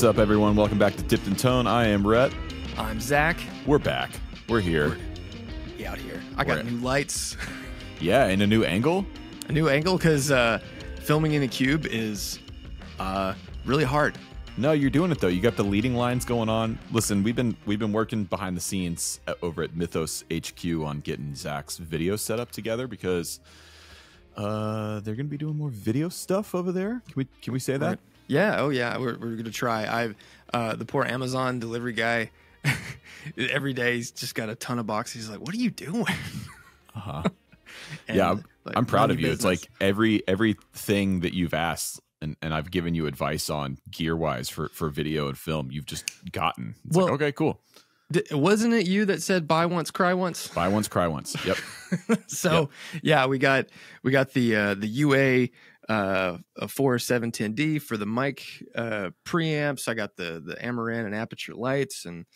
What's up, everyone? Welcome back to Dipped in Tone. I am Rhett. I'm Zach. We're back. We're here. We out here. I got We're- new lights, Yeah, in a new angle. a new angle because uh, filming in a cube is uh, really hard. No, you're doing it though. You got the leading lines going on. Listen, we've been we've been working behind the scenes at, over at Mythos HQ on getting Zach's video set up together because uh they're gonna be doing more video stuff over there. Can we can we say that? Yeah. Oh, yeah. We're, we're gonna try. I've uh, the poor Amazon delivery guy. every day he's just got a ton of boxes. He's like, "What are you doing?" Uh-huh. Yeah, I'm, like, I'm proud of you. It's like every everything that you've asked and, and I've given you advice on gear wise for for video and film, you've just gotten. It's like, Well- okay, cool. D- wasn't it you that said "buy once, cry once"? Buy once, cry once. Yep. so yeah, we got we got the uh, the UA uh, a four seven ten D for the mic uh, preamps. I got the the Amaran and Aputure lights, and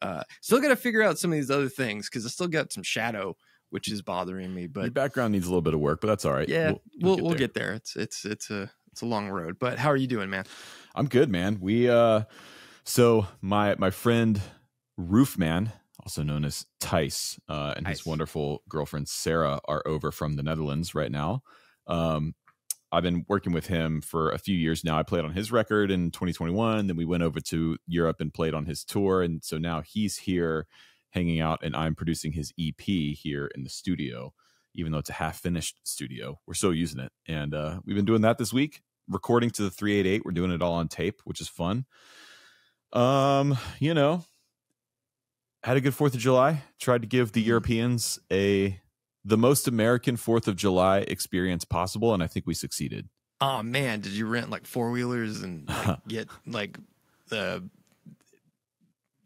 uh, still got to figure out some of these other things because I still got some shadow, which is bothering me. Your But background needs a little bit of work, but that's all right. yeah, we'll we'll, there. get there. It's it's it's a it's a long road. But how are you doing, man? I'm good, man. We uh so my my friend Roofman, also known as Tice, uh, and his wonderful girlfriend Sarah are over from the Netherlands right now. Um I've been working with him for a few years now. I played on his record in 2021, then we went over to Europe and played on his tour and so now he's here hanging out and I'm producing his EP here in the studio. Even though it's a half finished studio, we're still using it. And uh, we've been doing that this week recording to the 388 we're doing it all on tape which is fun um you know had a good fourth of july tried to give the europeans a the most american fourth of july experience possible and i think we succeeded. Oh man, did you rent like four wheelers and like, get like the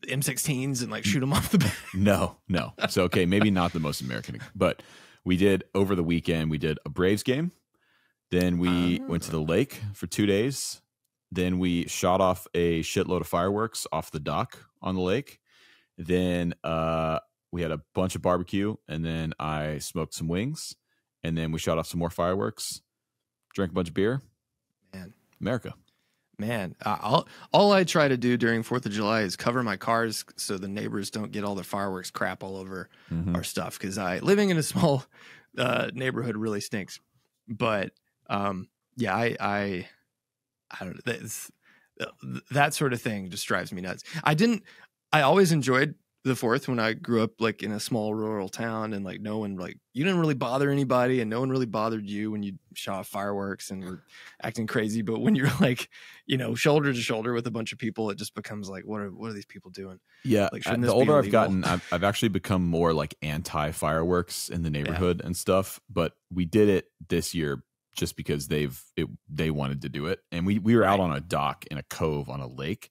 M16s and like shoot them off the back? no no. So okay maybe not the most american but we did over the weekend we did a braves game. Then we went to the lake for two days. Then we shot off a shitload of fireworks off the dock on the lake. Then uh we had a bunch of barbecue and then i smoked some wings and then we shot off some more fireworks drank a bunch of beer Man. america Man, uh, all all I try to do during Fourth of July is cover my cars so the neighbors don't get all the fireworks crap all over Mhm. our stuff. Because I living in a small uh, neighborhood really stinks. But um, yeah, I I I don't know. That's, that sort of thing just drives me nuts. I didn't. I always enjoyed the Fourth when I grew up, like in a small rural town, and like no one like you didn't really bother anybody, and no one really bothered you when you shot fireworks and were acting crazy. But when you're like, you know, shoulder to shoulder with a bunch of people, it just becomes like, what are what are these people doing? Yeah, Like, the older I've gotten, I've, I've actually become more like anti fireworks in the neighborhood and stuff. But we did it this year just because they've it, they wanted to do it, and we we were out Right. on a dock in a cove on a lake,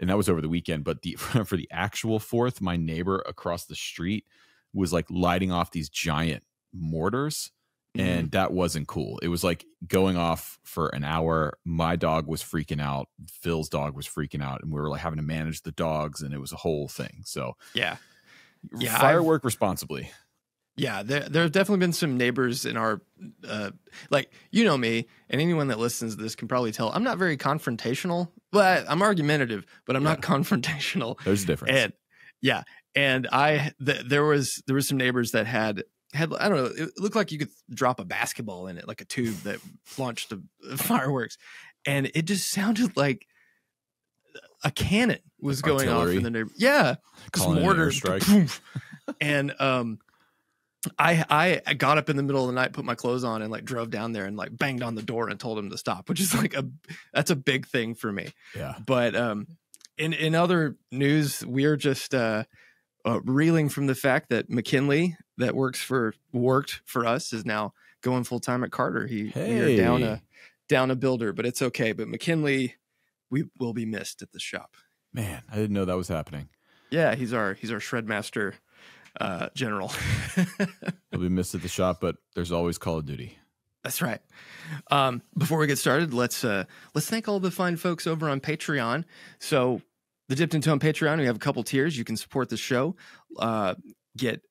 and that was over the weekend. But the for the actual fourth, my neighbor across the street was like lighting off these giant mortars Mm-hmm. and that wasn't cool. It was like going off for an hour. My dog was freaking out. Phil's dog was freaking out, and we were like having to manage the dogs, and it was a whole thing. So, yeah, Yeah, firework responsibly. Yeah, there there have definitely been some neighbors in our uh like you know me and anyone that listens to this can probably tell I'm not very confrontational. But I'm argumentative, but I'm not confrontational. There's a difference. And yeah, and I th- there was there was some neighbors that had had I don't know, it looked like you could drop a basketball in it like a tube that launched the fireworks and it just sounded like a cannon was Like going off in the neighbor. Yeah, just it an mortar airstrike. poof. and um I I got up in the middle of the night, put my clothes on, and like drove down there and like banged on the door and told him to stop, which is like a that's a big thing for me. Yeah. But um, in in other news, we're just uh, uh, reeling from the fact that McKinley, that works for worked for us, is now going full time at Carter. He we are down a down a builder, but it's okay. But McKinley, we will be missed at the shop. Man, I didn't know that was happening. Yeah, he's our he's our shred master uh, general. He'll be missed at the shop, but there's always Call of Duty. That's right. Um, before we get started, let's uh, let's thank all the fine folks over on Patreon. So, the Dipped in Tone Patreon, we have a couple tiers. You can support the show, uh, get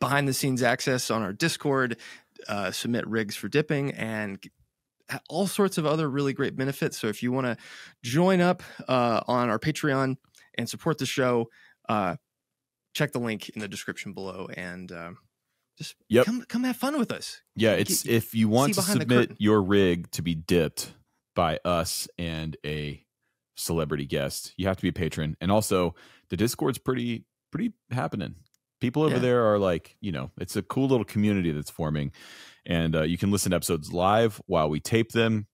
behind the scenes access on our Discord, uh, submit rigs for dipping, and all sorts of other really great benefits. So if you want to join up uh, on our Patreon and support the show, uh, check the link in the description below and uh, just yep. come come have fun with us. Yeah, it's Get, if you want to submit your rig to be dipped by us and a celebrity guest, you have to be a patron. And also, the Discord's pretty pretty happening. People over yeah. there are like, you know, it's a cool little community that's forming, and uh, you can listen to episodes live while we tape them.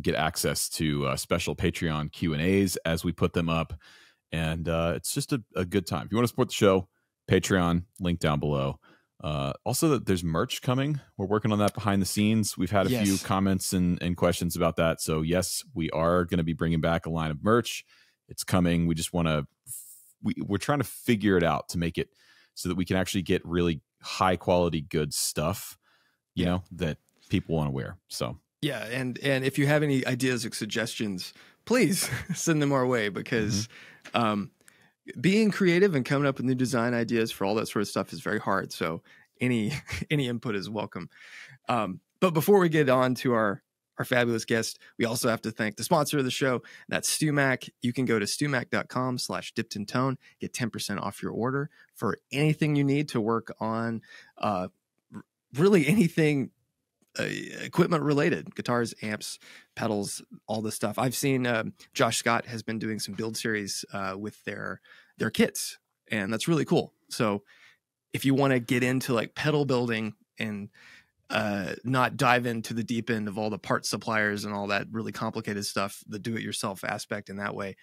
Get access to uh, special Patreon Q and A's as we put them up, and uh, it's just a, a good time. If you want to support the show, Patreon link down below. Uh, also, that there's merch coming. We're working on that behind the scenes. We've had a yes. few comments and, and questions about that. So, yes, we are going to be bringing back a line of merch. It's coming. We just want to, we, we're trying to figure it out to make it so that we can actually get really high quality, good stuff, you yeah. know, that people want to wear. So, yeah. And, and if you have any ideas or suggestions, please send them our way because, mm-hmm. Um, being creative and coming up with new design ideas for all that sort of stuff is very hard. So any any input is welcome. Um, but before we get on to our our fabulous guest, we also have to thank the sponsor of the show. That's StewMac. You can go to stewmac.com slash dipped in tone, get 10% off your order for anything you need to work on uh, really anything uh, equipment related guitars amps pedals all this stuff. I've seen uh, josh scott has been doing some build series uh, with their their kits and that's really cool. So if you want to get into like pedal building and uh, not dive into the deep end of all the part suppliers and all that really complicated stuff the do it yourself aspect in that way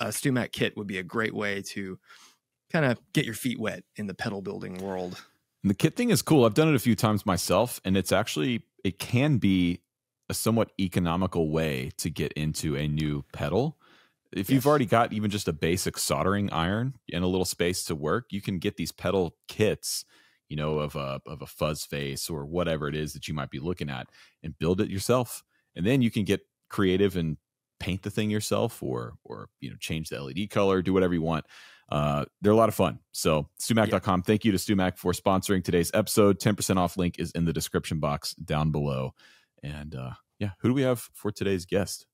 a StewMac kit would be a great way to kind of get your feet wet in the pedal building world the kit thing is cool. I've done it a few times myself, and it's actually it can be a somewhat economical way to get into a new pedal. If yes. you've already got even just a basic soldering iron and a little space to work, you can get these pedal kits, you know, of a of a fuzz face or whatever it is that you might be looking at, and build it yourself. And then you can get creative and paint the thing yourself, or or you know, change the LED color, do whatever you want. Uh, they're a lot of fun. So, StewMac.com. Yeah. Thank you to StewMac for sponsoring today's episode. 10% off link is in the description box down below. And uh, yeah, who do we have for today's guest?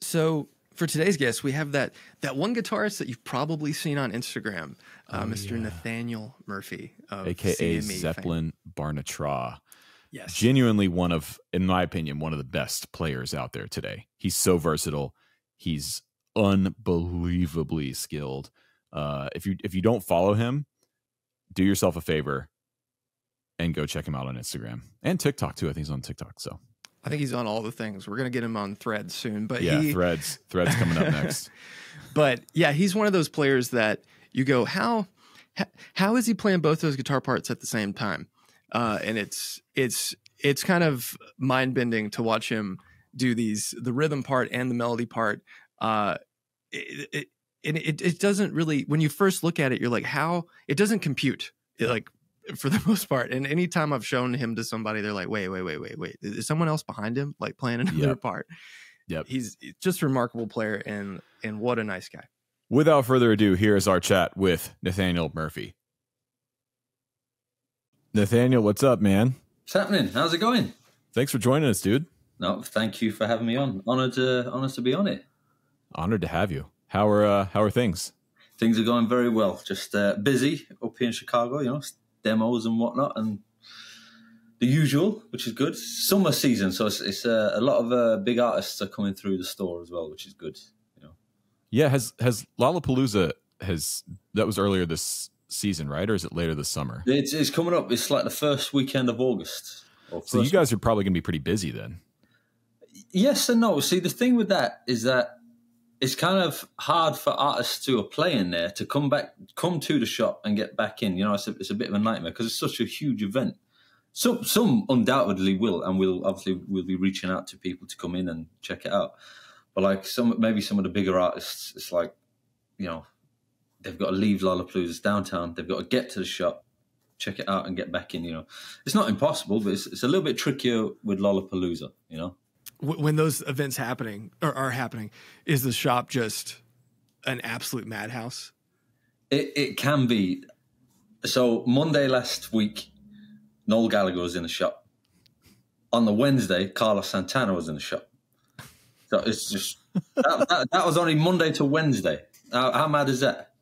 So, for today's guest, we have that that one guitarist that you've probably seen on Instagram, uh, oh, Mr. Yeah. Nathaniel Murphy, aka CME Zeppelin fame. Barnatra. Yes, genuinely one of, in my opinion, one of the best players out there today. He's so versatile. He's unbelievably skilled. Uh, if you if you don't follow him, do yourself a favor and go check him out on Instagram and TikTok too. I think he's on TikTok. So I think he's on all the things. We're gonna get him on Threads soon. But yeah, he... Threads Threads coming up next. but yeah, he's one of those players that you go how how is he playing both those guitar parts at the same time? Uh, and it's it's it's kind of mind bending to watch him do these the rhythm part and the melody part. Uh, it, it, it, it doesn't really when you first look at it you're like how it doesn't compute it, like for the most part. And anytime i've shown him to somebody they're like wait wait wait wait wait is someone else behind him like playing another yep. part? Yep. He's just a remarkable player and and what a nice guy. Without further ado here is our chat with nathaniel murphy nathaniel what's up man what's happening how's it going thanks for joining us dude no thank you for having me on honored to honored to be on it honored to have you how are uh, how are things? Things are going very well. Just uh, busy up here in Chicago, you know, demos and whatnot, and the usual, which is good. Summer season, so it's, it's uh, a lot of uh, big artists are coming through the store as well, which is good. You know. Yeah, has has Lollapalooza has that was earlier this season, right, or is it later this summer? It's, it's coming up. It's like the first weekend of August. So you guys are probably going to be pretty busy then. Yes and no. See, the thing with that is that it's kind of hard for artists who are playing there to come back, come to the shop and get back in. You know, it's a, it's a bit of a nightmare because it's such a huge event. Some some undoubtedly will, and we'll obviously we'll be reaching out to people to come in and check it out. But like some maybe some of the bigger artists, it's like you know they've got to leave Lollapalooza downtown. They've got to get to the shop, check it out, and get back in. You know, it's not impossible, but it's, it's a little bit trickier with Lollapalooza. You know when those events happening or are happening, is the shop just an absolute madhouse? It it can be. So Monday last week, Noel Gallagher was in the shop. on the Wednesday, Carlos Santana was in the shop. So it's just that, that, that was only Monday to Wednesday. How, how mad is that?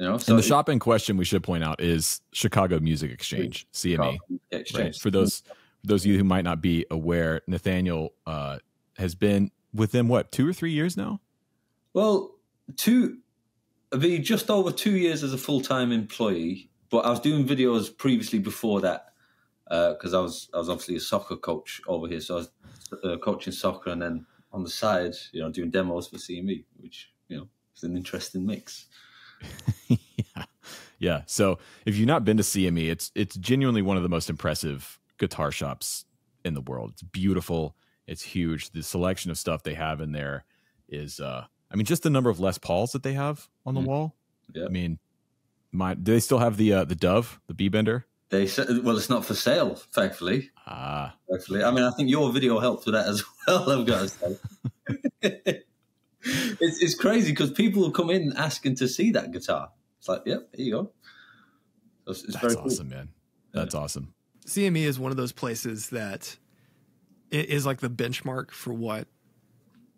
You know, so and the shop in question, we should point out, is Chicago Music Exchange (CME). Exchange. Right? For those those of you who might not be aware, Nathaniel uh, has been with them what two or three years now. Well, two, the just over two years as a full time employee, but I was doing videos previously before that because uh, I was I was obviously a soccer coach over here, so I was uh, coaching soccer and then on the side, you know, doing demos for CME, which you know is an interesting mix. Yeah. Yeah. So if you've not been to CME, it's it's genuinely one of the most impressive guitar shops in the world. It's beautiful. It's huge. The selection of stuff they have in there is uh I mean just the number of Les Pauls that they have on the mm. wall. Yeah. I mean my do they still have the uh the Dove, the B bender? They said well it's not for sale, thankfully. Ah. Thankfully. I mean I think your video helped with that as well, I've got to say. it's, it's crazy because people will come in asking to see that guitar. It's like, yep, here you go. it's, it's That's awesome, cool. man. That's yeah. awesome. CME is one of those places that it is like the benchmark for what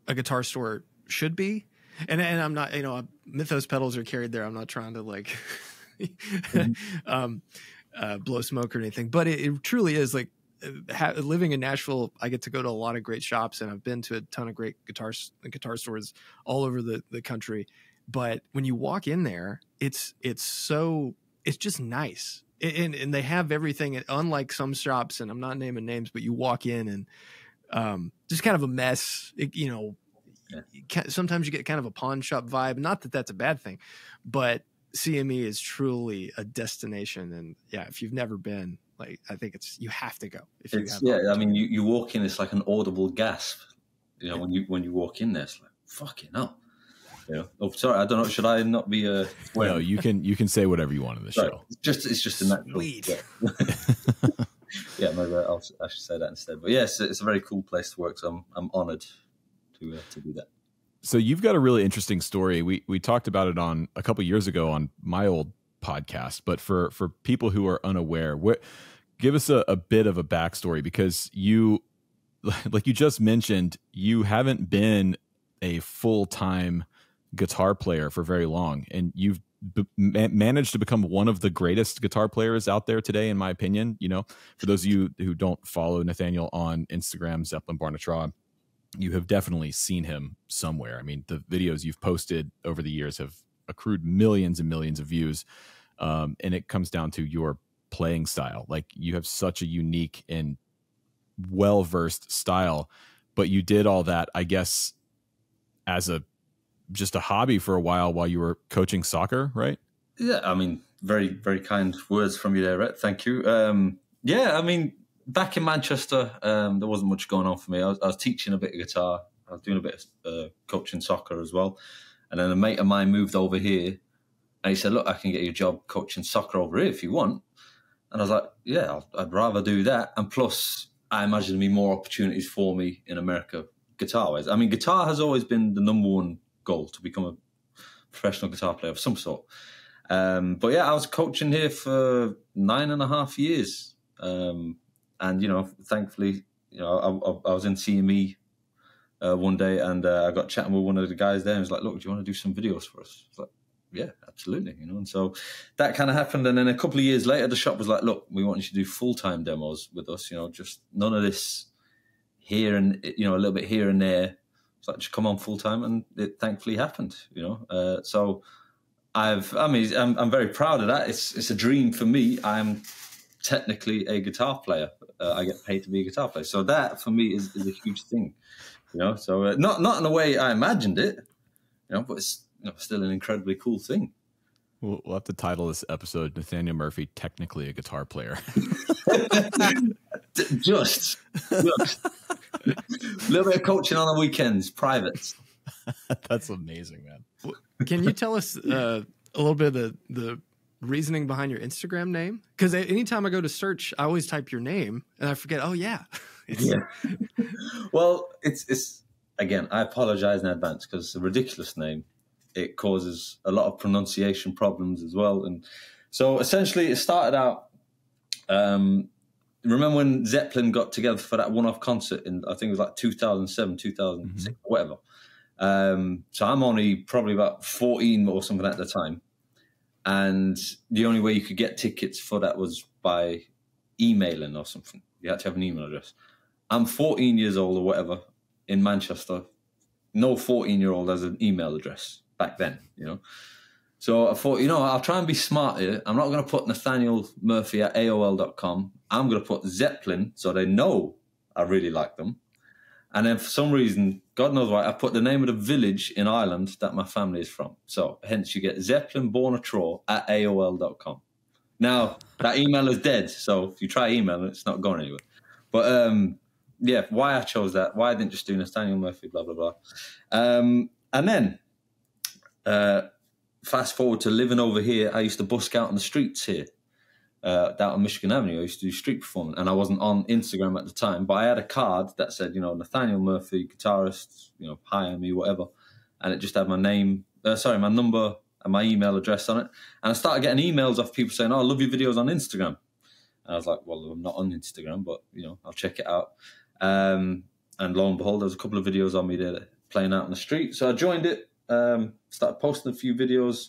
a guitar store should be. And and I'm not, you know, Mythos pedals are carried there. I'm not trying to like mm-hmm. um, uh, blow smoke or anything, but it, it truly is like ha- living in Nashville, I get to go to a lot of great shops, and I've been to a ton of great guitar guitar stores all over the the country. But when you walk in there, it's it's so it's just nice, and and they have everything. Unlike some shops, and I'm not naming names, but you walk in and um, just kind of a mess. It, you know, yeah. sometimes you get kind of a pawn shop vibe. Not that that's a bad thing, but CME is truly a destination. And yeah, if you've never been, like I think it's you have to go. If you yeah, I mean, you, you walk in, it's like an audible gasp. You know, when you when you walk in there, it's like fucking hell. You know, oh, sorry, I don't know. Should I not be a? Uh, no, you can you can say whatever you want in the show. It's just it's just a natural. Yeah, yeah maybe I'll, i should say that instead. But yes, yeah, it's, it's, a very cool place to work. So I'm I'm honoured to uh, to do that. So you've got a really interesting story. We we talked about it on a couple years ago on my old podcast, but for for people who are unaware, what give us a, a bit of a backstory because you, like you just mentioned, you haven't been a full time guitar player for very long, and you've b- managed to become one of the greatest guitar players out there today, in my opinion. You know, for those of you who don't follow Nathaniel on Instagram, Zeppelin Barnatra, you have definitely seen him somewhere. I mean, the videos you've posted over the years have accrued millions and millions of views. Um, and it comes down to your playing style. Like you have such a unique and well versed style, but you did all that, I guess, as a just a hobby for a while while you were coaching soccer, right? Yeah, I mean, very very kind words from you there, Rhett. Thank you. Um, yeah, I mean, back in Manchester, um, there wasn't much going on for me. I was, I was, teaching a bit of guitar. I was doing a bit of uh, coaching soccer as well. And then a mate of mine moved over here, and he said, "Look, I can get you a job coaching soccer over here if you want." And I was like, yeah, I'd rather do that. And plus, I imagine there'd be more opportunities for me in America guitar wise. I mean, guitar has always been the number one goal to become a professional guitar player of some sort. Um, but yeah, I was coaching here for nine and a half years. Um, and, you know, thankfully, you know, I, I, I was in CME uh, one day and uh, I got chatting with one of the guys there and was like, look, do you want to do some videos for us? like, yeah, absolutely. You know, and so that kind of happened. And then a couple of years later, the shop was like, look, we want you to do full time demos with us. You know, just none of this here and you know a little bit here and there. It's like just come on full time, and it thankfully happened. You know, uh, so I've I mean I'm, I'm very proud of that. It's it's a dream for me. I'm technically a guitar player. Uh, I get paid to be a guitar player, so that for me is, is a huge thing. You know, so uh, not not in the way I imagined it. You know, but it's still an incredibly cool thing. We'll, we'll have to title this episode "Nathaniel Murphy, technically a guitar player." just, just a little bit of coaching on the weekends, privates. That's amazing, man. Can you tell us uh, a little bit of the the reasoning behind your Instagram name? Because anytime I go to search, I always type your name and I forget. Oh yeah, yeah. well, it's it's again. I apologize in advance because it's a ridiculous name it causes a lot of pronunciation problems as well. And so essentially, it started out. Um, remember when Zeppelin got together for that one-off concert in I think it was like 2007, 2006, Mm-hmm. whatever. Um, so I'm only probably about 14 or something at the time, and the only way you could get tickets for that was by emailing or something. You had to have an email address. I'm 14 years old or whatever in Manchester. No 14 year old has an email address back then, you know. So I thought, you know, I'll try and be smart here. I'm not going to put Nathaniel Murphy at AOL.com. I'm going to put Zeppelin so they know I really like them. And then for some reason, God knows why, I put the name of the village in Ireland that my family is from. So hence you get Zeppelin Barnatra at AOL.com. Now, that email is dead. So if you try emailing, it's not going anywhere. But um, yeah, why I chose that, why I didn't just do Nathaniel Murphy, blah, blah, blah. Um, and then uh, fast forward to living over here, I used to busk out on the streets here, uh, down on Michigan Avenue. I used to do street performing, and I wasn't on Instagram at the time, but I had a card that said, you know, Nathaniel Murphy, guitarist, you know, hire me, whatever, and it just had my name, uh, sorry, my number and my email address on it, and I started getting emails off people saying, "Oh, I love your videos on Instagram." And I was like, "Well, I'm not on Instagram, but you know, I'll check it out." Um, and lo and behold, there was a couple of videos on me there playing out on the street, so I joined it um, started posting a few videos.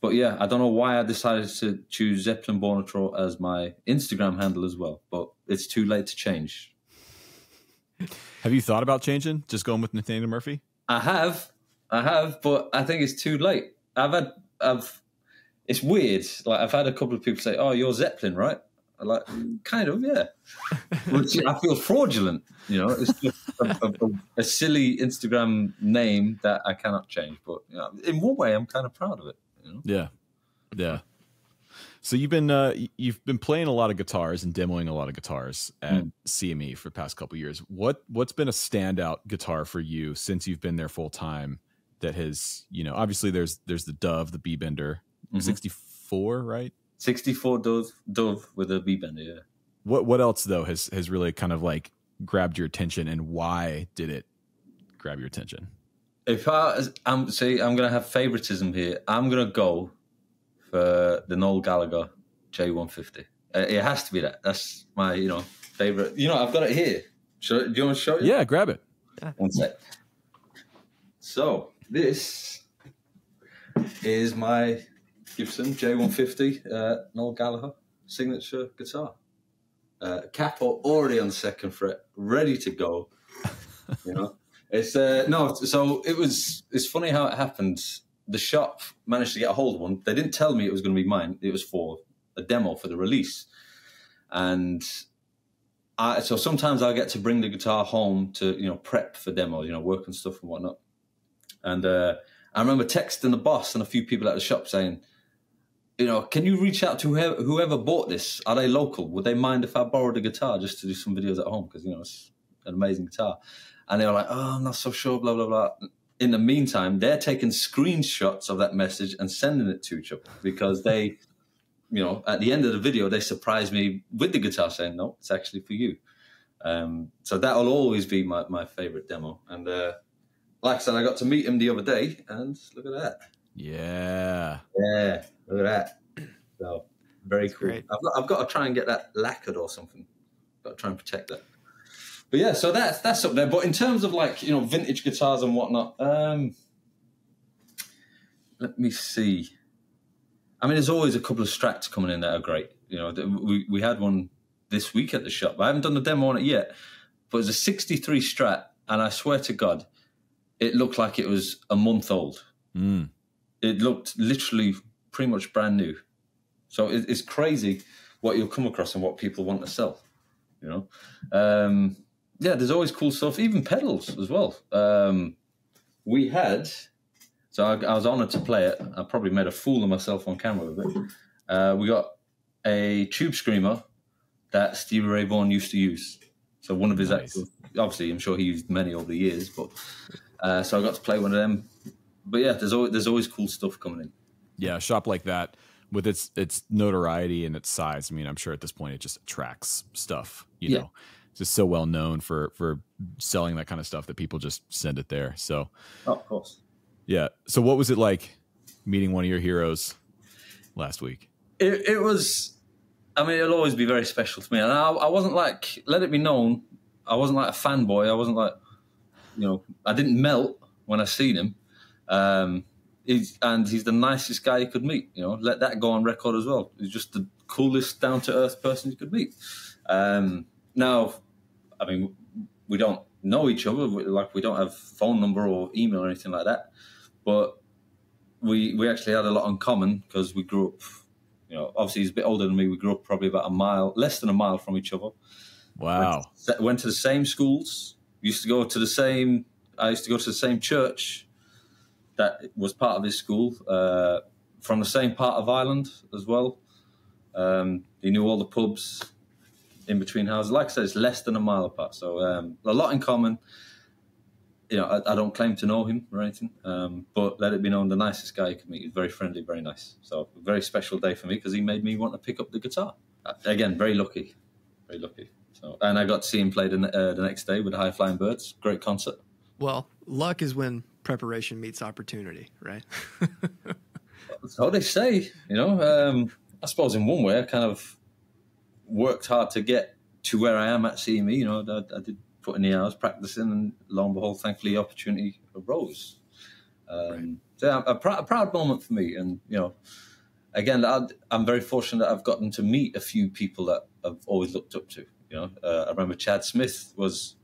But yeah, I don't know why I decided to choose Zeppelin Barnatra as my Instagram handle as well. But it's too late to change. Have you thought about changing? Just going with Nathaniel Murphy? I have, I have, but I think it's too late. I've had, I've, it's weird. Like I've had a couple of people say, "Oh, you're Zeppelin, right?" I'm like, kind of, yeah. Which I feel fraudulent. You know, it's just a, a, a, silly Instagram name that I cannot change. But you know, in one way, I'm kind of proud of it. You know? Yeah, yeah. So you've been uh, you've been playing a lot of guitars and demoing a lot of guitars at mm. CME for the past couple years. What what's been a standout guitar for you since you've been there full time? That has you know obviously there's there's the Dove the B Bender Mm-hmm. 64 right 64 Dove Dove with a B Bender yeah. What what else though has has really kind of like grabbed your attention and why did it grab your attention? If I I'm see I'm gonna have favoritism here. I'm gonna go for the Noel Gallagher J150. Uh, it has to be that. That's my you know favorite. You know I've got it here. Should, do you want to show you? Yeah, grab it. Yeah. One sec. So this is my Gibson J150 uh, Noel Gallagher signature guitar. Uh, capo already on the second fret, ready to go. you know, it's uh, no. So it was. It's funny how it happened. The shop managed to get a hold of one. They didn't tell me it was going to be mine. It was for a demo for the release, and I, so sometimes I get to bring the guitar home to you know prep for demos, you know, work and stuff and whatnot. And uh, I remember texting the boss and a few people at the shop saying, you know, can you reach out to whoever, whoever bought this? Are they local? Would they mind if I borrowed a guitar just to do some videos at home? Because, you know, it's an amazing guitar. And they were like, oh, I'm not so sure, blah, blah, blah. In the meantime, they're taking screenshots of that message and sending it to each other because they, you know, at the end of the video, they surprised me with the guitar saying, no, it's actually for you. Um, so that will always be my, my favorite demo. And uh, like I said, I got to meet him the other day and look at that. Yeah. Yeah, look at that. So very That's cool. great. I've got, I've got to try and get that lacquered or something. Got to try and protect that. But yeah, so that's that's up there. But in terms of like you know vintage guitars and whatnot, um, let me see. I mean, there's always a couple of strats coming in that are great. You know, we we had one this week at the shop. I haven't done the demo on it yet, but it's a '63 Strat, and I swear to God, it looked like it was a month old Mm. it looked literally pretty much brand new. So it, it's crazy what you'll come across and what people want to sell. You know, um, yeah. There's always cool stuff, even pedals as well. Um, we had, so I, I was honoured to play it. I probably made a fool of myself on camera with it. Uh, we got a tube screamer that Stevie Ray Vaughan used to use. So one of his Nice. actual, obviously, I'm sure he used many over the years, but uh, so I got to play one of them. But yeah, there's always there's always cool stuff coming in. Yeah, a shop like that with its its notoriety and its size. I mean, I'm sure at this point it just attracts stuff. You Yeah. know, it's just so well known for for selling that kind of stuff that people just send it there. So Oh, of course. yeah. So what was it like meeting one of your heroes last week? It, it was. I mean, it'll always be very special to me. And I, I wasn't like, let it be known, I wasn't like a fanboy. I wasn't like, you know, I didn't melt when I seen him. Um, he's, and he's the nicest guy you could meet. You know, let that go on record as well. He's just the coolest, down to earth person you could meet. Um, now, I mean, we don't know each other. Like we don't have phone number or email or anything like that. But we we actually had a lot in common because we grew up. You know, obviously he's a bit older than me. We grew up probably about a mile, less than a mile from each other. Wow. Went, went to the same schools. Used to go to the same. I used to go to the same church that was part of his school. Uh, from the same part of Ireland as well. Um, he knew all the pubs in between houses. Like I said, it's less than a mile apart, so um, a lot in common. You know, I, I, don't claim to know him or anything, um, but let it be known, the nicest guy you meet. He's very friendly, very nice. So, a very special day for me because he made me want to pick up the guitar. Again, very lucky, very lucky. So, and I got to see him play the, uh, the next day with the High Flying Birds. Great concert. Well, luck is when preparation meets opportunity, right? so they say, you know. Um, I suppose in one way, I kind of worked hard to get to where I am at CME. You know, I, I did put in the hours practicing, and lo and behold, thankfully, opportunity arose. Um, right. So a, pr- a, proud moment for me, and you know, again, i am very fortunate that I've gotten to meet a few people that I've always looked up to. You know, uh, I remember Chad Smith was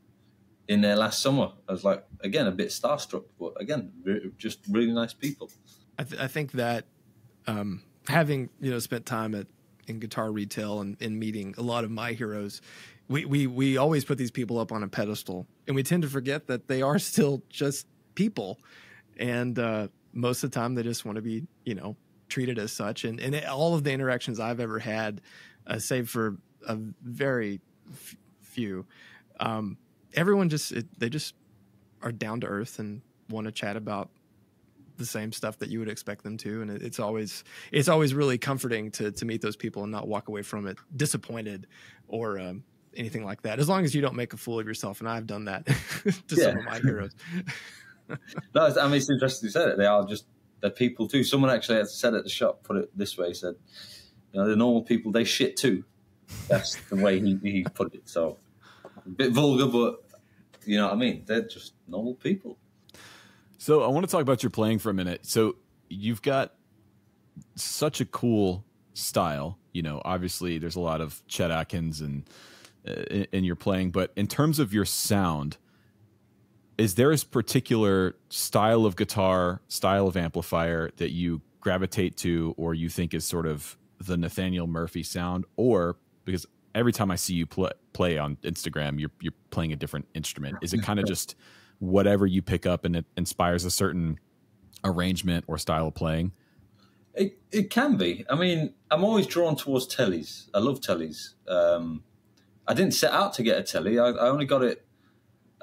in there last summer. I was like, again, a bit starstruck, but again, just really nice people. I, th- I think that um, having you know spent time at in guitar retail and, in meeting a lot of my heroes, we, we we always put these people up on a pedestal, and we tend to forget that they are still just people, and uh, most of the time they just want to be you know treated as such. And and all of the interactions I've ever had, uh, save for a very f- few, um, everyone just it, they just are down to earth and want to chat about the same stuff that you would expect them to and it's always it's always really comforting to to meet those people and not walk away from it disappointed or um, anything like that as long as you don't make a fool of yourself and i've done that to some of my heroes. No i mean it's interesting you said it they are just they're people too. Someone actually said at the shop put it this way said you know the normal people they shit too. That's the way he, he put it so. A bit vulgar but you know what i mean they're just normal people so I want to talk about your playing for a minute. So you've got such a cool style. You know, obviously there's a lot of Chet Atkins and uh, in, in your playing, but in terms of your sound, is there a particular style of guitar, style of amplifier that you gravitate to, or you think is sort of the Nathaniel Murphy sound, or because every time I see you play, play on Instagram, you're you're playing a different instrument. Is it kind of just whatever you pick up and it inspires a certain arrangement or style of playing? It it can be. I mean, I'm always drawn towards tellies. I love tellies. Um, I didn't set out to get a telly. I, I only got it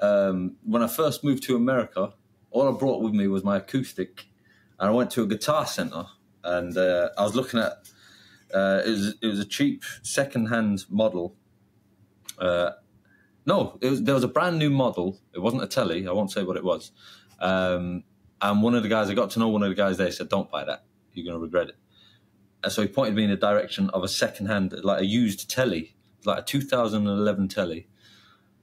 um, when I first moved to America. All I brought with me was my acoustic, and I went to a guitar center, and uh, I was looking at. Uh, it was it was a cheap second hand model, uh, no, was, there was a brand new model. It wasn't a telly. I won't say what it was. Um, and one of the guys, I got to know one of the guys there, said, Don't buy that. You're going to regret it. And so he pointed me in the direction of a second hand, like a used telly, like a 2011 telly.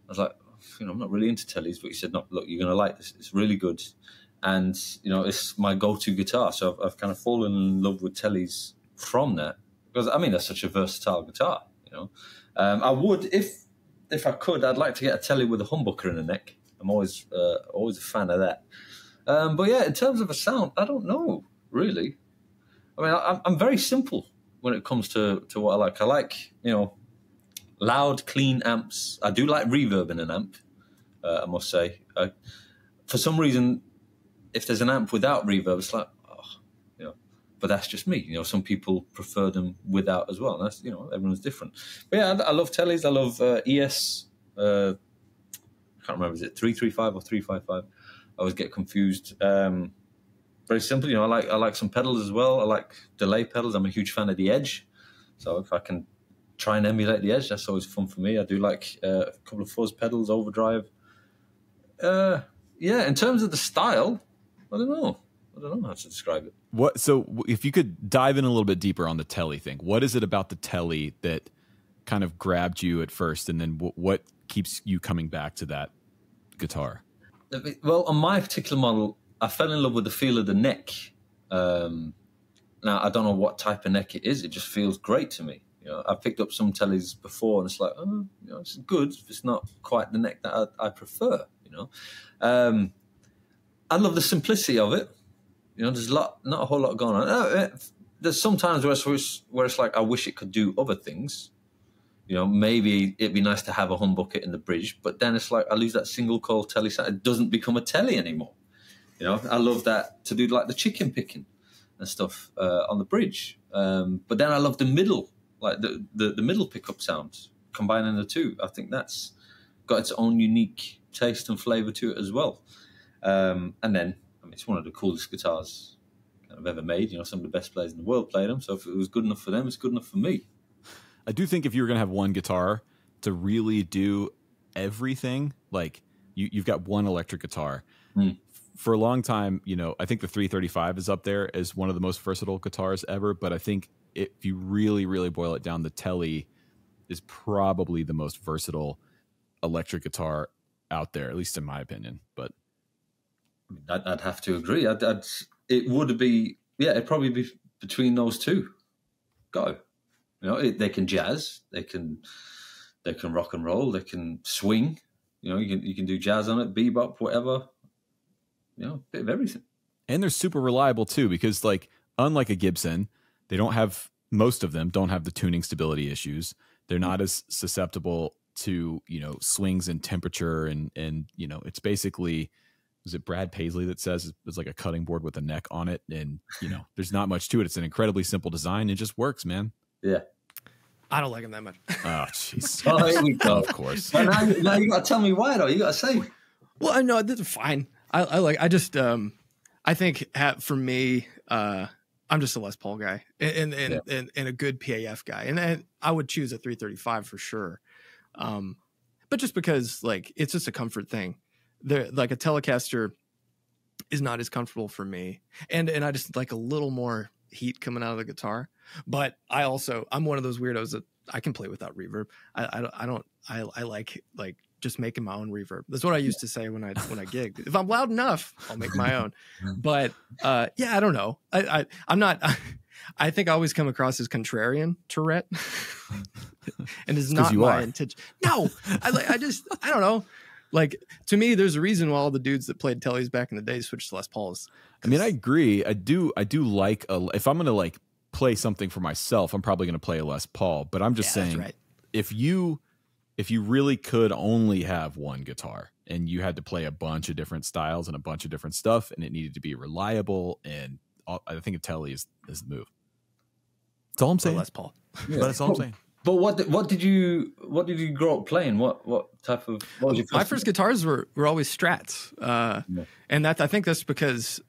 I was like, you know, I'm not really into tellies, but he said, no, look, you're going to like this. It's really good. And, you know, it's my go to guitar. So I've, I've, kind of fallen in love with tellies from that. Because, I mean, that's such a versatile guitar, you know. Um, I would, if if I could, I'd like to get a telly with a humbucker in the neck. I'm always uh, always a fan of that. Um, but yeah, in terms of a sound, I don't know really. I mean, I, I'm very simple when it comes to to what I like. I like you know loud, clean amps. I do like reverb in an amp. Uh, I must say. for some reason, if there's an amp without reverb, it's like but that's just me. You know, some people prefer them without as well. That's you know, everyone's different. But yeah, I, I love tellies. I love uh, ES. Uh, I can't remember is it three three five or three five five. I always get confused. Um, very simple. You know, I like I like some pedals as well. I like delay pedals. I'm a huge fan of the Edge. So if I can try and emulate the Edge, that's always fun for me. I do like uh, a couple of fuzz pedals, overdrive. Uh, yeah, in terms of the style, I don't know. I don't know how to describe it. What? So, if you could dive in a little bit deeper on the telly thing, what is it about the telly that kind of grabbed you at first, and then what keeps you coming back to that guitar? Well, on my particular model, I fell in love with the feel of the neck. Um, now I don't know what type of neck it is. It just feels great to me. You know, I've picked up some tellies before, and it's like, oh, you know, it's good. It's not quite the neck that I, I prefer. You know, um, I love the simplicity of it. You know, there's a lot, not a whole lot going on. There's sometimes where it's, where it's like I wish it could do other things. You know, maybe it'd be nice to have a humbucker in the bridge, but then it's like I lose that single coil telly sound. It doesn't become a telly anymore. You know, I love that to do like the chicken picking and stuff uh, on the bridge. Um, but then I love the middle, like the, the, the middle pickup sound, combining the two. I think that's got its own unique taste and flavor to it as well. Um, and then, it's one of the coolest guitars kind of ever made. You know, some of the best players in the world played them. So if it was good enough for them, it's good enough for me. I do think if you were going to have one guitar to really do everything, like you, you've got one electric guitar. Mm. For a long time, you know, I think the 335 is up there as one of the most versatile guitars ever. But I think if you really, really boil it down, the Telly is probably the most versatile electric guitar out there, at least in my opinion. But I'd, I'd have to agree. I'd, I'd, it would be, yeah, it'd probably be between those two. Go. You know, it, they can jazz, they can they can rock and roll, they can swing. You know, you can you can do jazz on it, bebop, whatever. You know, bit of everything. And they're super reliable too, because like unlike a Gibson, they don't have most of them don't have the tuning stability issues. They're not as susceptible to you know swings in temperature and and you know it's basically was it Brad Paisley that says it's like a cutting board with a neck on it, and you know, there's not much to it. It's an incredibly simple design. It just works, man. Yeah. I don't like him that much. Oh, jeez. oh, here we go. of course. Well, now, now, you got to tell me why, though. You got to say. Well, I know this is fine. I, I, like. I just. um I think for me, uh I'm just a Les Paul guy and and, yeah. and, and a good PAF guy, and, and I would choose a 335 for sure. Um, but just because like it's just a comfort thing. There, like a Telecaster is not as comfortable for me, and and I just like a little more heat coming out of the guitar. But I also I'm one of those weirdos that I can play without reverb. I I, I don't I I like like just making my own reverb. That's what I used to say when I when I gigged. If I'm loud enough, I'll make my own. But uh, yeah, I don't know. I, I I'm not. I, I think I always come across as contrarian Tourette, and it's not my intention. No, I like. I just I don't know. Like to me, there's a reason why all the dudes that played Tellys back in the day switched to Les Pauls. I mean, I agree. I do. I do like a. If I'm gonna like play something for myself, I'm probably gonna play a Les Paul. But I'm just yeah, saying, right. if you if you really could only have one guitar and you had to play a bunch of different styles and a bunch of different stuff, and it needed to be reliable, and all, I think a Telly is is the move. That's all I'm saying. Les Paul. Yeah. But that's all I'm saying. But what did, what did you what did you grow up playing? What what type of what was your first my first guitars were were always Strats, uh, yeah. and that I think that's because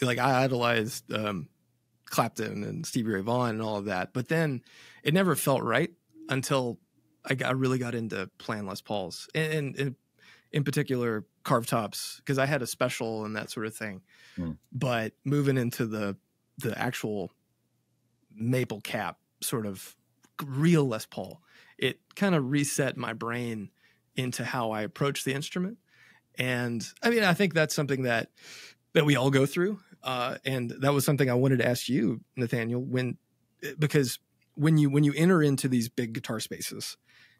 like I idolized um, Clapton and Stevie Ray Vaughan and all of that, but then it never felt right until I got I really got into playing Les Pauls and, and, and in particular carved tops because I had a special and that sort of thing. Mm. But moving into the the actual maple cap sort of real Les Paul. It kind of reset my brain into how I approach the instrument. And I mean, I think that's something that that we all go through. Uh, and that was something I wanted to ask you, Nathaniel, when because when you when you enter into these big guitar spaces,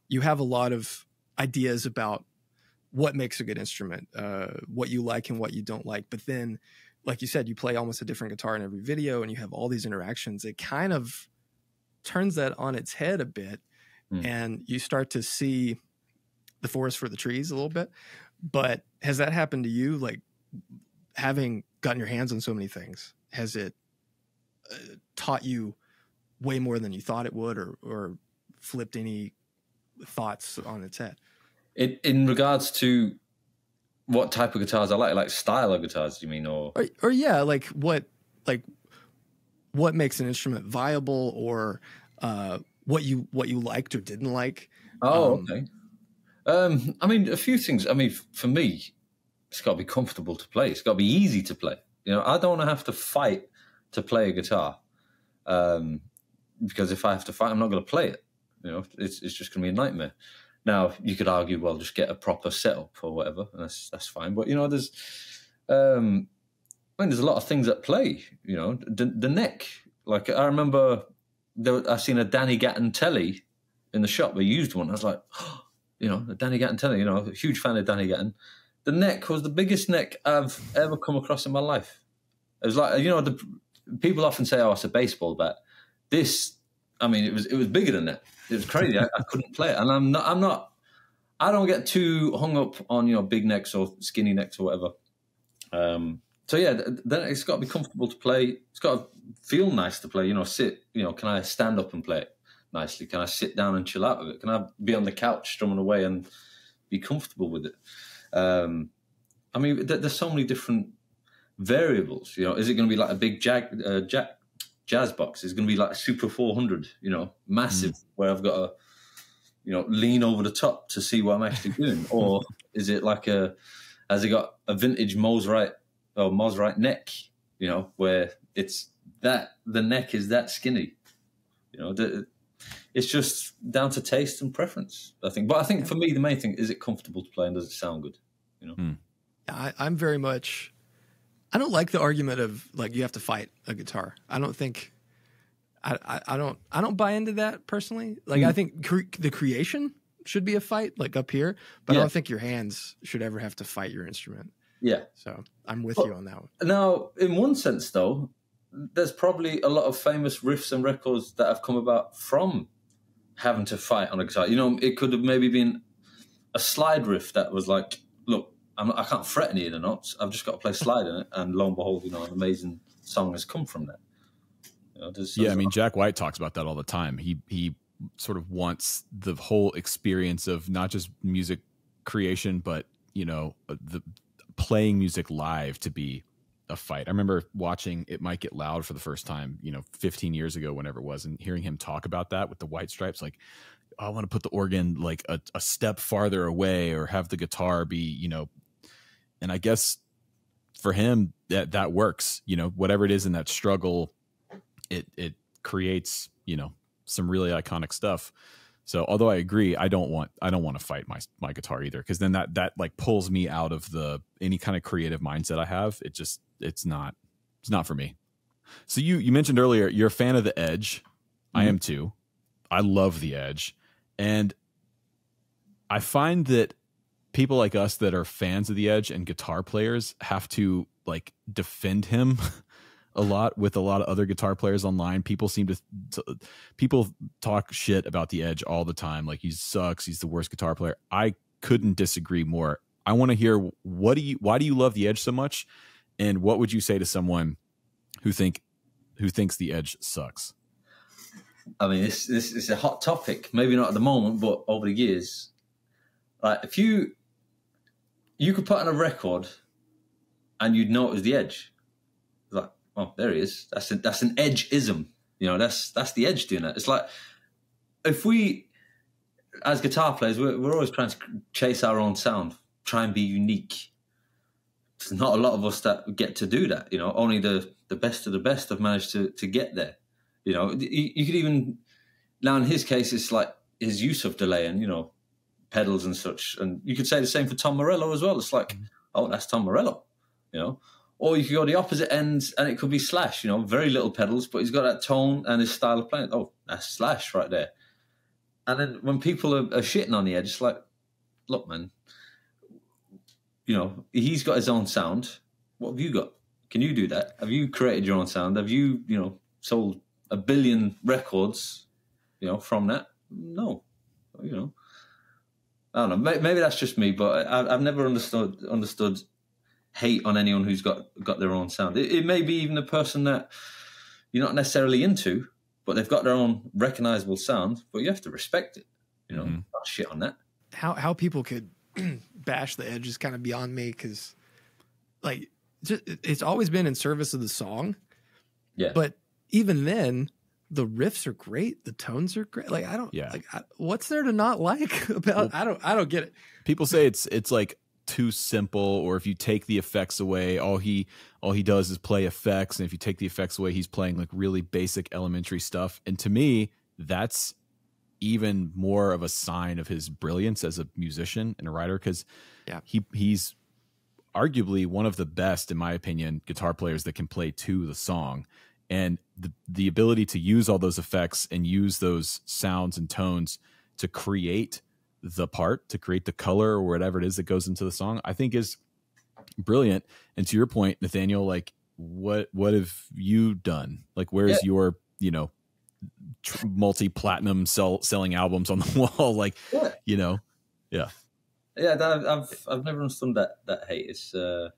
you have a lot of ideas about what makes a good instrument, uh, what you like and what you don't like. But then, like you said, you play almost a different guitar in every video, and you have all these interactions. It kind of turns that on its head a bit mm. and you start to see the forest for the trees a little bit. But has that happened to you? Like having gotten your hands on so many things, has it uh, taught you way more than you thought it would, or or flipped any thoughts on its head? In, in regards to what type of guitars I like, like style of guitars, do you mean, or or, or yeah, like what like what makes an instrument viable or uh, what you what you liked or didn't like. Oh, um, okay. Um, I mean, a few things. I mean, for me, it's got to be comfortable to play. It's got to be easy to play. You know, I don't want to have to fight to play a guitar. Um, because if I have to fight, I'm not going to play it. You know, it's it's just going to be a nightmare. Now you could argue, well, just get a proper setup or whatever, and that's that's fine. But you know, there's, um, I mean, there's a lot of things at play. You know, the, the neck. Like I remember, there, I seen a Danny Gatton telly in the shop. They used one. I was like, you know, a Danny Gatton telly. You know, a huge fan of Danny Gatton. The neck was the biggest neck I've ever come across in my life. It was like, you know, the people often say, "Oh, it's a baseball bat." This, I mean, it was it was bigger than that. It was crazy. I, I, couldn't play it, and I'm not. I'm not. I don't get too hung up on you know big necks or skinny necks or whatever. Um, so yeah, then it's got to be comfortable to play. It's got to feel nice to play. You know, sit. You know, can I stand up and play it nicely? Can I sit down and chill out with it? Can I be on the couch strumming away and be comfortable with it? Um, I mean, there's so many different variables. You know, is it going to be like a big jag, uh, jag, jazz box? Is it going to be like a Super 400? You know, massive, mm. where I've got to, you know, lean over the top to see what I'm actually doing, or is it like a, has it got a vintage Mosrite or Mosrite neck? You know, where it's that the neck is that skinny. You know, the, it's just down to taste and preference. I think, but I think for me, the main thing is it comfortable to play and does it sound good? You know. Mm. I, I'm very much I don't like the argument of like you have to fight a guitar. I don't think I, I, I don't I don't buy into that personally. Like mm. I think cre- the creation should be a fight like up here, but yeah. I don't think your hands should ever have to fight your instrument. Yeah. So I'm with well, you on that one. Now, in one sense though, there's probably a lot of famous riffs and records that have come about from having to fight on a guitar. You know, it could have maybe been a slide riff that was like, look, I'm, I can not fret any of the notes. I've just got to play slide in it, and lo and behold, you know, an amazing song has come from that. You know, yeah, I mean, Jack White talks about that all the time. He he sort of wants the whole experience of not just music creation, but you know, the playing music live to be a fight. I remember watching It Might Get Loud for the first time, you know, 15 years ago, whenever it was, and hearing him talk about that with the white stripes, like, I want to put the organ like a, a, step farther away or have the guitar be, you know, and I guess for him that that works. You know, whatever it is in that struggle, it it creates you know some really iconic stuff. So although I agree, I don't want I don't want to fight my my guitar either because then that that like pulls me out of the any kind of creative mindset I have. It just it's not it's not for me. So you you mentioned earlier you're a fan of the Edge. Mm-hmm. I am too. I love the Edge, and I find that people like us that are fans of the Edge and guitar players have to like defend him a lot with a lot of other guitar players online. People seem to, to, people talk shit about the Edge all the time. Like he sucks. He's the worst guitar player. I couldn't disagree more. I want to hear what do you why do you love the Edge so much, and what would you say to someone who think who thinks the Edge sucks? I mean, this this is a hot topic. Maybe not at the moment, but over the years, like if you you could put on a record and you'd know it was the edge. Oh, there he is. That's a, that's an edge ism. You know, that's that's the edge doing that. It's like if we, as guitar players, we're, we're always trying to chase our own sound, try and be unique. There's not a lot of us that get to do that. You know, only the the best of the best have managed to to get there. You know, you, you could even now in his case, it's like his use of delay and you know pedals and such. And you could say the same for Tom Morello as well. It's like, mm-hmm. oh, that's Tom Morello, you know. Or you could go the opposite end, and it could be Slash. You know, very little pedals, but he's got that tone and his style of playing. Oh, that's Slash right there. And then when people are, are shitting on the edge, it's like, look, man, you know, he's got his own sound. What have you got? Can you do that? Have you created your own sound? Have you, you know, sold a billion records, you know, from that? No, you know. I don't know. Maybe that's just me, but I've never understood understood hate on anyone who's got got their own sound. It, it may be even a person that you're not necessarily into, but they've got their own recognizable sound. But you have to respect it. You know, mm-hmm. not shit on that. How how people could bash the edge is kind of beyond me because, like, just, it's always been in service of the song. Yeah. But even then, the riffs are great, the tones are great. Like I don't, yeah. Like I, what's there to not like about? Well, I don't, I don't get it. People say it's it's like too simple or if you take the effects away all he all he does is play effects and if you take the effects away he's playing like really basic elementary stuff and to me that's even more of a sign of his brilliance as a musician and a writer because yeah. he he's arguably one of the best in my opinion guitar players that can play to the song and the the ability to use all those effects and use those sounds and tones to create the part to create the color or whatever it is that goes into the song i think is brilliant. And to your point nathaniel like what what have you done? Like where's yeah. your you know tr- multi-platinum sell, selling albums on the wall? Like yeah. you know? Yeah. Yeah i've i've never understood that that hate. It's uh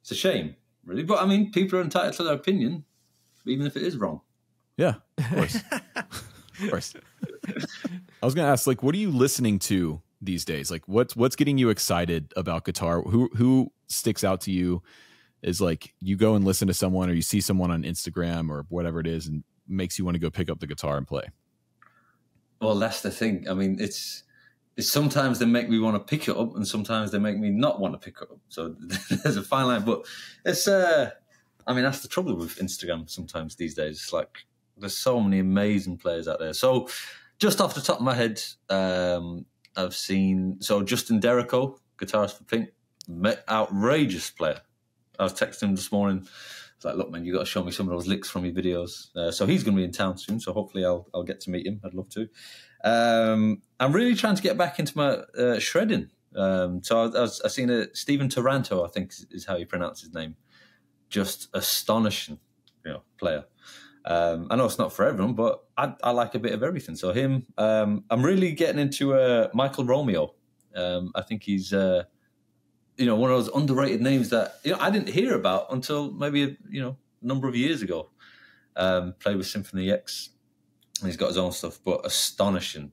it's a shame really. But i mean people are entitled to their opinion even if it is wrong. Yeah of course of course I was gonna ask, like, what are you listening to these days? Like, what's what's getting you excited about guitar? Who who sticks out to you? Is like you go and listen to someone, or you see someone on Instagram or whatever it is, and makes you want to go pick up the guitar and play. Well, that's the thing. I mean, it's it's sometimes they make me want to pick it up, and sometimes they make me not want to pick it up. So there's a fine line, but it's uh, I mean, that's the trouble with Instagram. Sometimes these days, it's like there's so many amazing players out there. So just off the top of my head, um, I've seen so Justin Derrico, guitarist for Pink, outrageous player. I was texting him this morning. It's like, look, man, you got to show me some of those licks from your videos. Uh, so he's going to be in town soon. So hopefully, I'll I'll get to meet him. I'd love to. Um, I'm really trying to get back into my uh, shredding. Um, so I, I seen a Stephen Taranto, I think is, is how you pronounce his name. Just astonishing, you know, player. Um, I know it's not for everyone, but I, I, like a bit of everything. So him, um, I'm really getting into uh, Michael Romeo. Um, I think he's, uh, you know, one of those underrated names that you know I didn't hear about until maybe a, you know a number of years ago. Um, played with Symphony X, and he's got his own stuff, but astonishing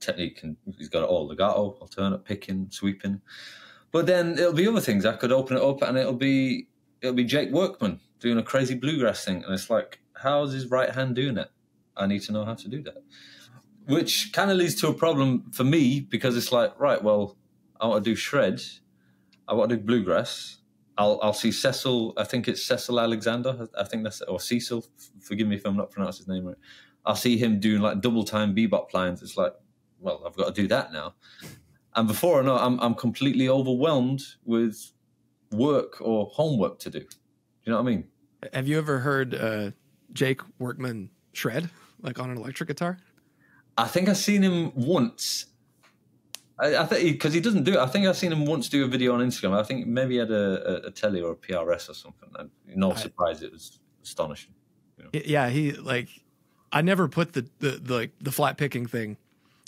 technique. And he's got it all: legato, alternate, picking, sweeping. But then it'll be other things. I could open it up, and it'll be it'll be Jake Workman doing a crazy bluegrass thing, and it's like how's his right hand doing it? I need to know how to do that. Which kind of leads to a problem for me because it's like, right, well, I want to do shred, I want to do bluegrass. I'll I'll see Cecil. I think it's Cecil Alexander. I think that's or Cecil. Forgive me if I'm not pronouncing his name right. I'll see him doing like double time bebop lines. It's like, well, I've got to do that now. And before I know, I'm I'm completely overwhelmed with work or homework to do. Do you know what I mean? Have you ever heard uh, Jake Workman shred like on an electric guitar? I think I've seen him once. I, I think because he, he, doesn't do it. I think I've seen him once do a video on Instagram. I think maybe he had a, a, a telly or a PRS or something. And no I, surprise, it was astonishing. You know? Yeah, he like I never put the, the the like the flat picking thing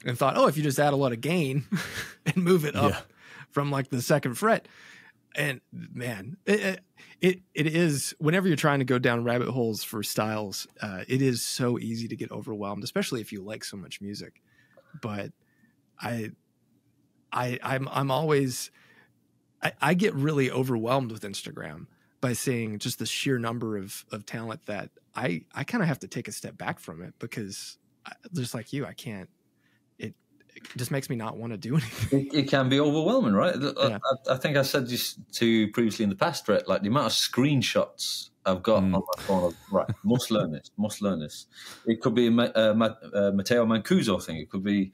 and thought, oh, if you just add a lot of gain and move it up yeah. from like the second fret, and man, it, it it is whenever you're trying to go down rabbit holes for styles, uh, it is so easy to get overwhelmed, especially if you like so much music. But I, I, I'm I'm always, I, I get really overwhelmed with Instagram by seeing just the sheer number of of talent that I I kind of have to take a step back from it because I, just like you, I can't just makes me not want to do anything. It, it can be overwhelming, right? Yeah. I, I, think I said this to previously in the past, right? Like the amount of screenshots I've got mm. on my phone. right, must learn this. Must learn this. It could be a, a, a Matteo Mancuso thing. It could be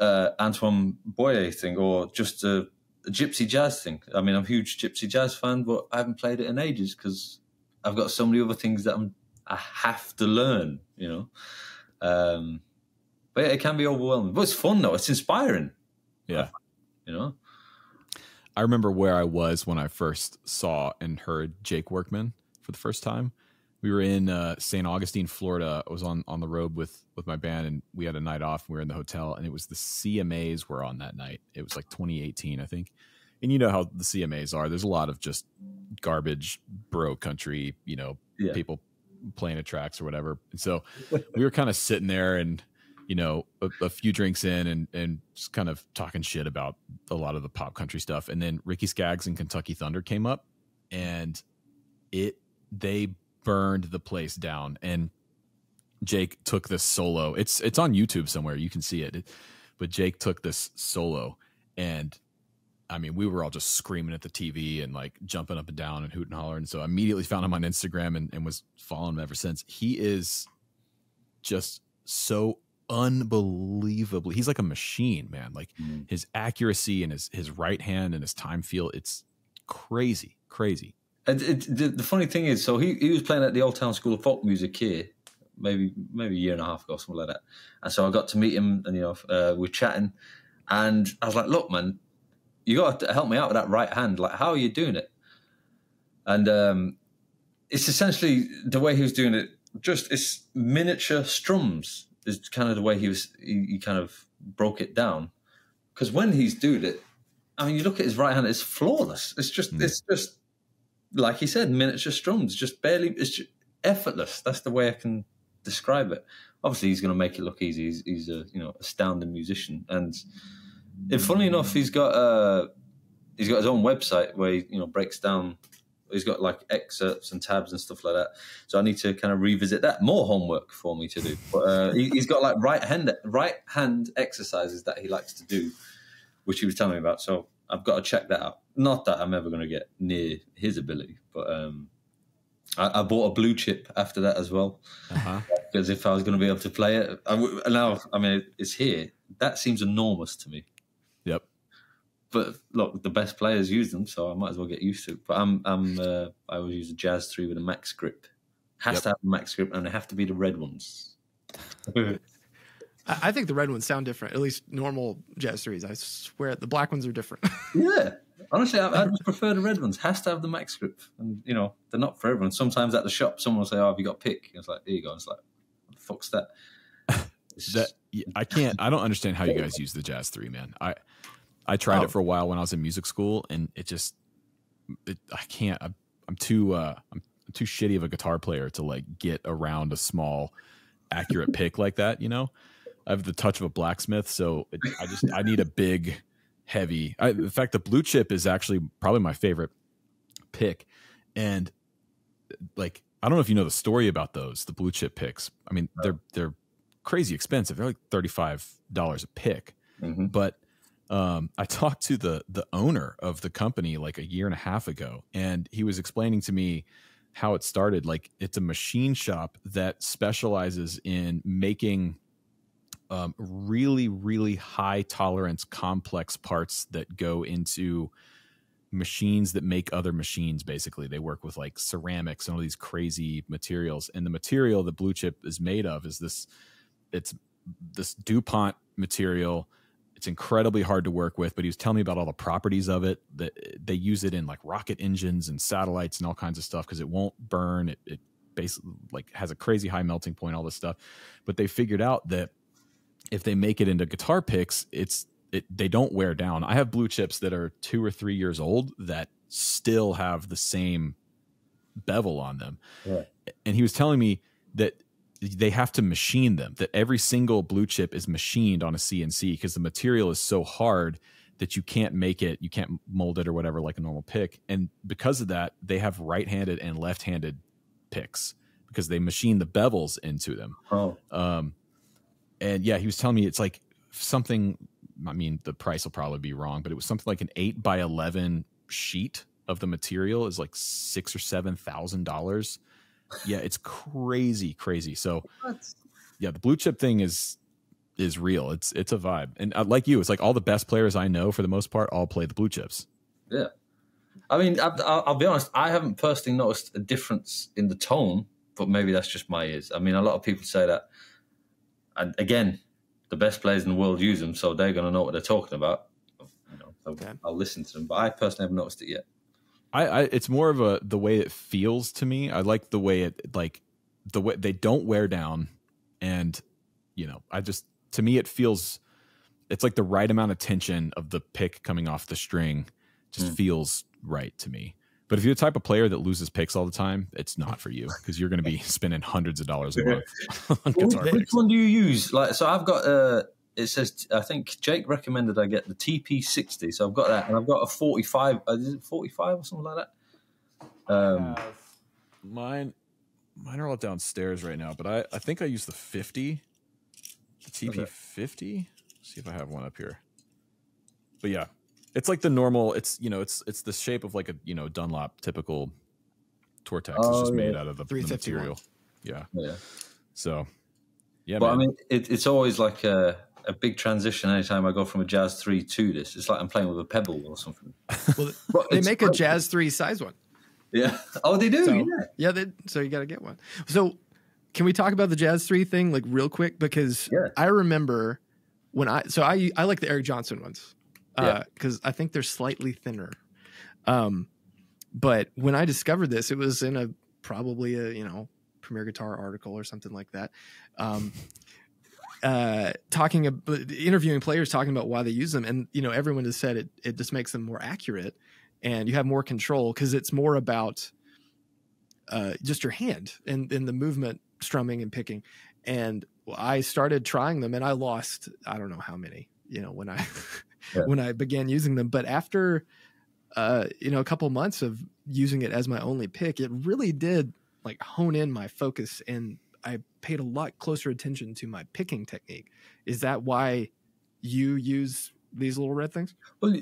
uh, Antoine Boyer thing, or just a, a gypsy jazz thing. I mean, I'm a huge gypsy jazz fan, but I haven't played it in ages because I've got so many other things that I'm I have to learn. You know. Um, but it can be overwhelming. But it's fun though. It's inspiring. Yeah. You know. I remember where I was when I first saw and heard Jake Workman for the first time. We were in uh, St. Augustine, Florida. I was on on the road with with my band, and we had a night off. We were in the hotel, and it was the CMAs were on that night. It was like 2018, I think. And you know how the CMAs are. There's a lot of just garbage, bro country. You know, yeah. people playing at tracks or whatever. And so we were kind of sitting there, and you know, a, a, few drinks in and and just kind of talking shit about a lot of the pop country stuff. And then Ricky Skaggs and Kentucky Thunder came up, and it they burned the place down. And Jake took this solo. It's it's on YouTube somewhere. You can see it. but Jake took this solo, and I mean, we were all just screaming at the TV and like jumping up and down and hooting and hollering. So I immediately found him on Instagram and, and was following him ever since. He is just so unbelievably he's like a machine, man. Like Mm. his accuracy and his his right hand and his time feel, it's crazy, crazy. And it, the, the funny thing is, so he, he was playing at the Old Town School of Folk Music here, maybe maybe a year and a half ago, something like that. And so I got to meet him, and you know, uh, we're chatting, and I was like, "Look, man, you got to help me out with that right hand. Like, how are you doing it?" And um, it's essentially the way he was doing it. Just it's miniature strums is kind of the way he was. He, he kind of broke it down because when he's doing it, I mean, you look at his right hand; it's flawless. It's just Mm. it's just like he said, miniature strums, just barely, it's just effortless. That's the way I can describe it. Obviously, he's going to make it look easy. He's, he's a you know astounding musician, and if funny enough, he's got uh he's got his own website where he you know breaks down. He's got like excerpts and tabs and stuff like that. So I need to kind of revisit that. More homework for me to do. But uh, he, he's got like right hand right hand exercises that he likes to do, which he was telling me about. So I've got to check that out. Not that I'm ever going to get near his ability, but um, I, I bought a blue chip after that as well Uh-huh. because if I was going to be able to play it, I w- now I mean it's here. That seems enormous to me. Yep. But look, the best players use them, so I might as well get used to it. But I'm, I'm, uh, I always use a Jazz Three with a max grip. Has Yep. to have a max grip, and they have to be the red ones. I, I think the red ones sound different. At least normal jazz threes. I swear the black ones are different. yeah, honestly, I, I just prefer the red ones. Has to have the max grip, and you know they're not for everyone. Sometimes at the shop, someone will say, "Oh, have you got pick?" It's like, "Here you go." It's like, what the "Fuck's that?" That yeah, I can't. I don't understand how you guys use the Jazz Three, man. I I tried Oh. it for a while when I was in music school, and it just it, I can't. I'm, I'm too uh, I'm too shitty of a guitar player to like get around a small, accurate pick like that. You know, I have the touch of a blacksmith, so it, I just I need a big, heavy. I, in fact, the blue chip is actually probably my favorite pick, and like I don't know if you know the story about those the blue chip picks. I mean, they're they're crazy expensive. They're like thirty five dollars a pick. Mhm. But um, I talked to the the owner of the company like a year and a half ago, and he was explaining to me how it started. Like it's a machine shop that specializes in making um, really, really high tolerance, complex parts that go into machines that make other machines. Basically, they work with like ceramics and all these crazy materials. And the material that Blue Chip is made of is this. It's this Dupont material. It's incredibly hard to work with, but he was telling me about all the properties of it. That they use it in like rocket engines and satellites and all kinds of stuff because it won't burn. It, it basically like has a crazy high melting point, all this stuff. But they figured out that if they make it into guitar picks, it's it, they don't wear down. I have blue chips that are two or three years old that still have the same bevel on them. Yeah. And he was telling me that they have to machine them, that every single blue chip is machined on a CNC because the material is so hard that you can't make it, you can't mold it or whatever like a normal pick. And because of that, they have right handed and left handed picks because they machine the bevels into them. Oh, Um, and yeah, he was telling me it's like something. I mean, the price will probably be wrong, but it was something like an eight by eleven sheet of the material is like six or seven thousand dollars. Yeah, it's crazy, crazy. So yeah, the blue chip thing is is real. It's it's a vibe, and uh, like you, it's like all the best players I know for the most part all play the blue chips. yeah. I mean, I, I'll, I'll be honest. I haven't personally noticed a difference in the tone, but maybe that's just my ears. I mean, a lot of people say that. And again, the best players in the world use them, so they're going to know what they're talking about. You know, so Okay. I'll listen to them, but I personally haven't noticed it yet. I, I it's more of a the way it feels to me. I like the way it like the way they don't wear down, and you know, I just to me it feels it's like the right amount of tension of the pick coming off the string just Mm. feels right to me. But if you're the type of player that loses picks all the time, it's not for you because you're going to be spending hundreds of dollars a month on guitar Which picks. one do you use? Like, so I've got. Uh, it says I think Jake recommended I get the TP60, so I've got that, and I've got a 45. Uh, is it 45 or something like that? Um, mine, mine are all downstairs right now, but I, I think I use the 50, the TP50. See if I have one up here. But yeah, It's like the normal. It's you know, it's it's the shape of like a you know Dunlop typical Tortex. Oh, it's just made out of the, the material. Yeah. Yeah. So, yeah, but I mean, it, it's always like a, a big transition anytime I go from a Jazz 3 to this. It's like I'm playing with a pebble or something. Well, they make a. Jazz Three size one. Yeah. Oh, they do? So, yeah. yeah, they, so you got to get one. So, can we talk about the Jazz Three thing like real quick? Because Yeah. I remember when I so I I like the Eric Johnson ones Yeah. because I think they're slightly thinner. Um, but when I discovered this, it was in a probably a you know Premier Guitar article or something like that. Um, uh, talking about interviewing players, talking about why they use them, and you know everyone has said it it just makes them more accurate, and you have more control because it's more about uh, just your hand and, and the movement, strumming and picking. And I started trying them, and I lost I don't know how many, you know, when I Yeah. when I began using them. But after uh, you know a couple months of using it as my only pick, it really did like hone in my focus, and I paid a lot closer attention to my picking technique. Is that why you use these little red things? Well,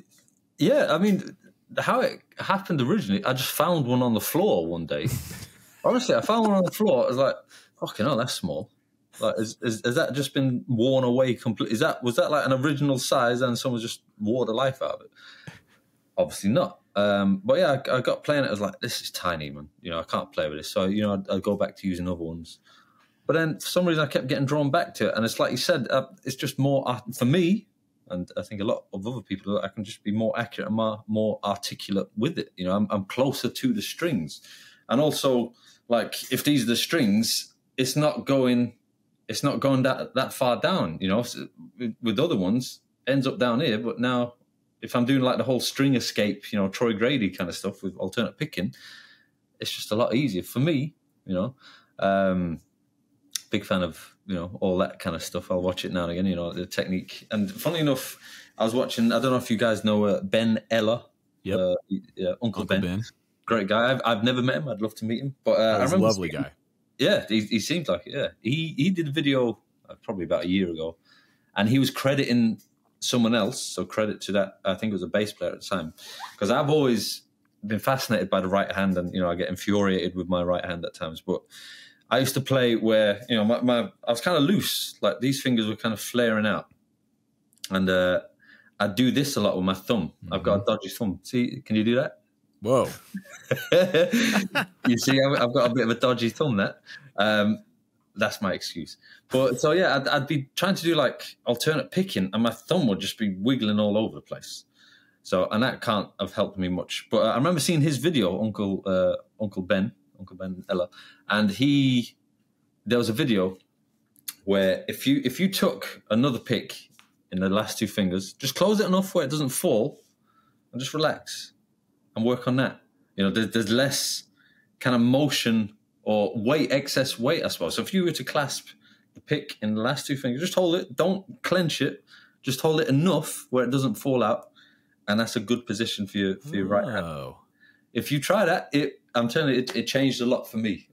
yeah. I mean, how it happened originally, I just found one on the floor one day. Honestly, I found one on the floor. I was like, fucking hell, that's small. Like, is, is, has that just been worn away completely? Is that was that like an original size and someone just wore the life out of it? Obviously not. Um, but yeah, I, I got playing it. I was like, this is tiny, man. You know, I can't play with this. So you know, I'd, I'd go back to using other ones. But then for some reason, I kept getting drawn back to it, and it's like you said, uh, it's just more art- for me, and I think a lot of other people. I can just be more accurate and more, more articulate with it. You know, I'm, I'm closer to the strings, and also like if these are the strings, it's not going, it's not going that that far down. You know, with other ones, ends up down here. But now, if I'm doing like the whole string escape, you know, Troy Grady kind of stuff with alternate picking, it's just a lot easier for me. You know. Um, big fan of you know all that kind of stuff. I'll watch it now and again. You know the technique. And funnily enough, I was watching. I don't know if you guys know uh, Ben Eller. Yep. Uh, yeah, Uncle, Uncle Ben. Ben. Great guy. I've, I've never met him. I'd love to meet him. But uh, I He's a remember lovely seeing- guy. Yeah, he, he seems like it. Yeah, he he did a video uh, probably about a year ago, and he was crediting someone else. So credit to that. I think it was a bass player at the time, because I've always been fascinated by the right hand, and you know I get infuriated with my right hand at times. But I used to play where you know my, my I was kind of loose, like these fingers were kind of flaring out, and uh, I do this a lot with my thumb. I've got a dodgy thumb. See, can you do that? Whoa. you see, I've, I've got a bit of a dodgy thumb. That um, that's my excuse. But so yeah, I'd, I'd be trying to do like alternate picking, and my thumb would just be wiggling all over the place. So and that can't have helped me much. But uh, I remember seeing his video, Uncle uh, Uncle Ben, Uncle Ben Eller, and he there was a video where if you if you took another pick in the last two fingers, just close it enough where it doesn't fall, and just relax and work on that. You know, there's, there's less kind of motion or weight, excess weight, I suppose. So if you were to clasp the pick in the last two fingers, just hold it. Don't clench it. Just hold it enough where it doesn't fall out, and that's a good position for your for your right hand. Oh. If you try that, it I'm telling you, it, it changed a lot for me.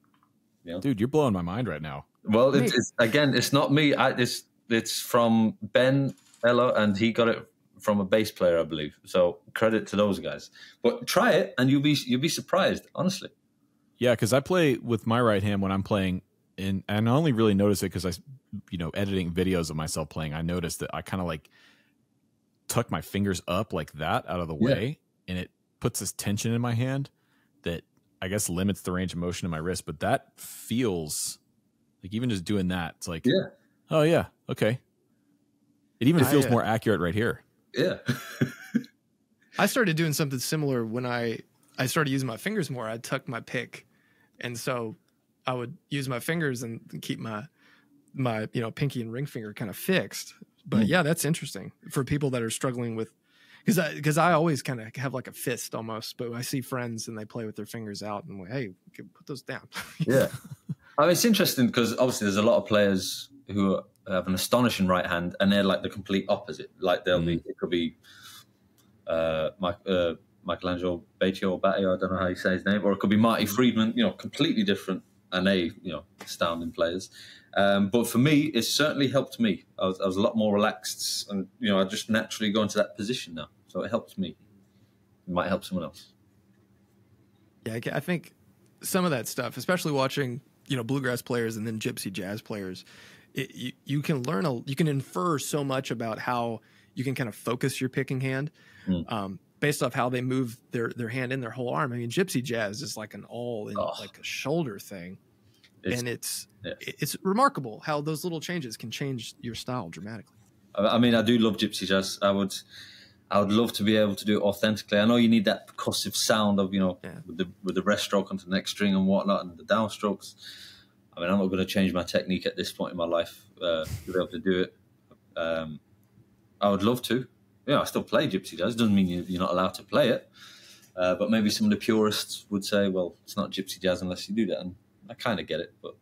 Dude, you're blowing my mind right now. Well, it's, it's again, it's not me. I, it's it's from Ben Eller, and he got it from a bass player, I believe. So credit to those guys. But try it, and you'll be you'll be surprised. Honestly, Yeah, because I play with my right hand when I'm playing, and and I only really notice it because I, you know, editing videos of myself playing. I noticed that I kind of like tuck my fingers up like that out of the Yeah. way, and it puts this tension in my hand that I guess limits the range of motion in my wrist. But that feels like even just doing that, it's like, Yeah. oh yeah, okay. It even I, feels uh, more accurate right here. yeah, I started doing something similar when I I started using my fingers more. I'd tuck my pick, and so I would use my fingers and keep my my you know pinky and ring finger kind of fixed. But Mm. yeah, that's interesting for people that are struggling with because I because I always kind of have like a fist almost. But I see friends and they play with their fingers out and I'm like, hey, put those down. yeah. I mean, it's interesting because obviously there's a lot of players who have an astonishing right hand, and they're like the complete opposite. Like they'll be, it could be uh, Mike, uh, Michael Angelo Batio or Batio, I don't know how you say his name, or it could be Marty Friedman. You know, completely different, and they, you know, astounding players. Um, but for me, it certainly helped me. I was, I was a lot more relaxed, and you know, I just naturally go into that position now. So it helps me. It might help someone else. Yeah, I think some of that stuff, especially watching you know bluegrass players and then gypsy jazz players, it, you, you can learn a you can infer so much about how you can kind of focus your picking hand Mm. um, based off how they move their their hand in their whole arm. I mean, gypsy jazz is like an all in Oh. like a shoulder thing, It's- and it's yeah. it's remarkable how those little changes can change your style dramatically. I mean, I do love gypsy jazz. I would, I would love to be able to do it authentically. I know you need that percussive sound of you know Yeah. with the with the rest stroke onto the next string and whatnot and the downstrokes. I mean, I'm not going to change my technique at this point in my life uh, to be able to do it. Um, I would love to. Yeah, I still play gypsy jazz. Doesn't mean you- you're not allowed to play it. Uh, but maybe some of the purists would say, "Well, it's not gypsy jazz unless you do that," and I kind of get it. But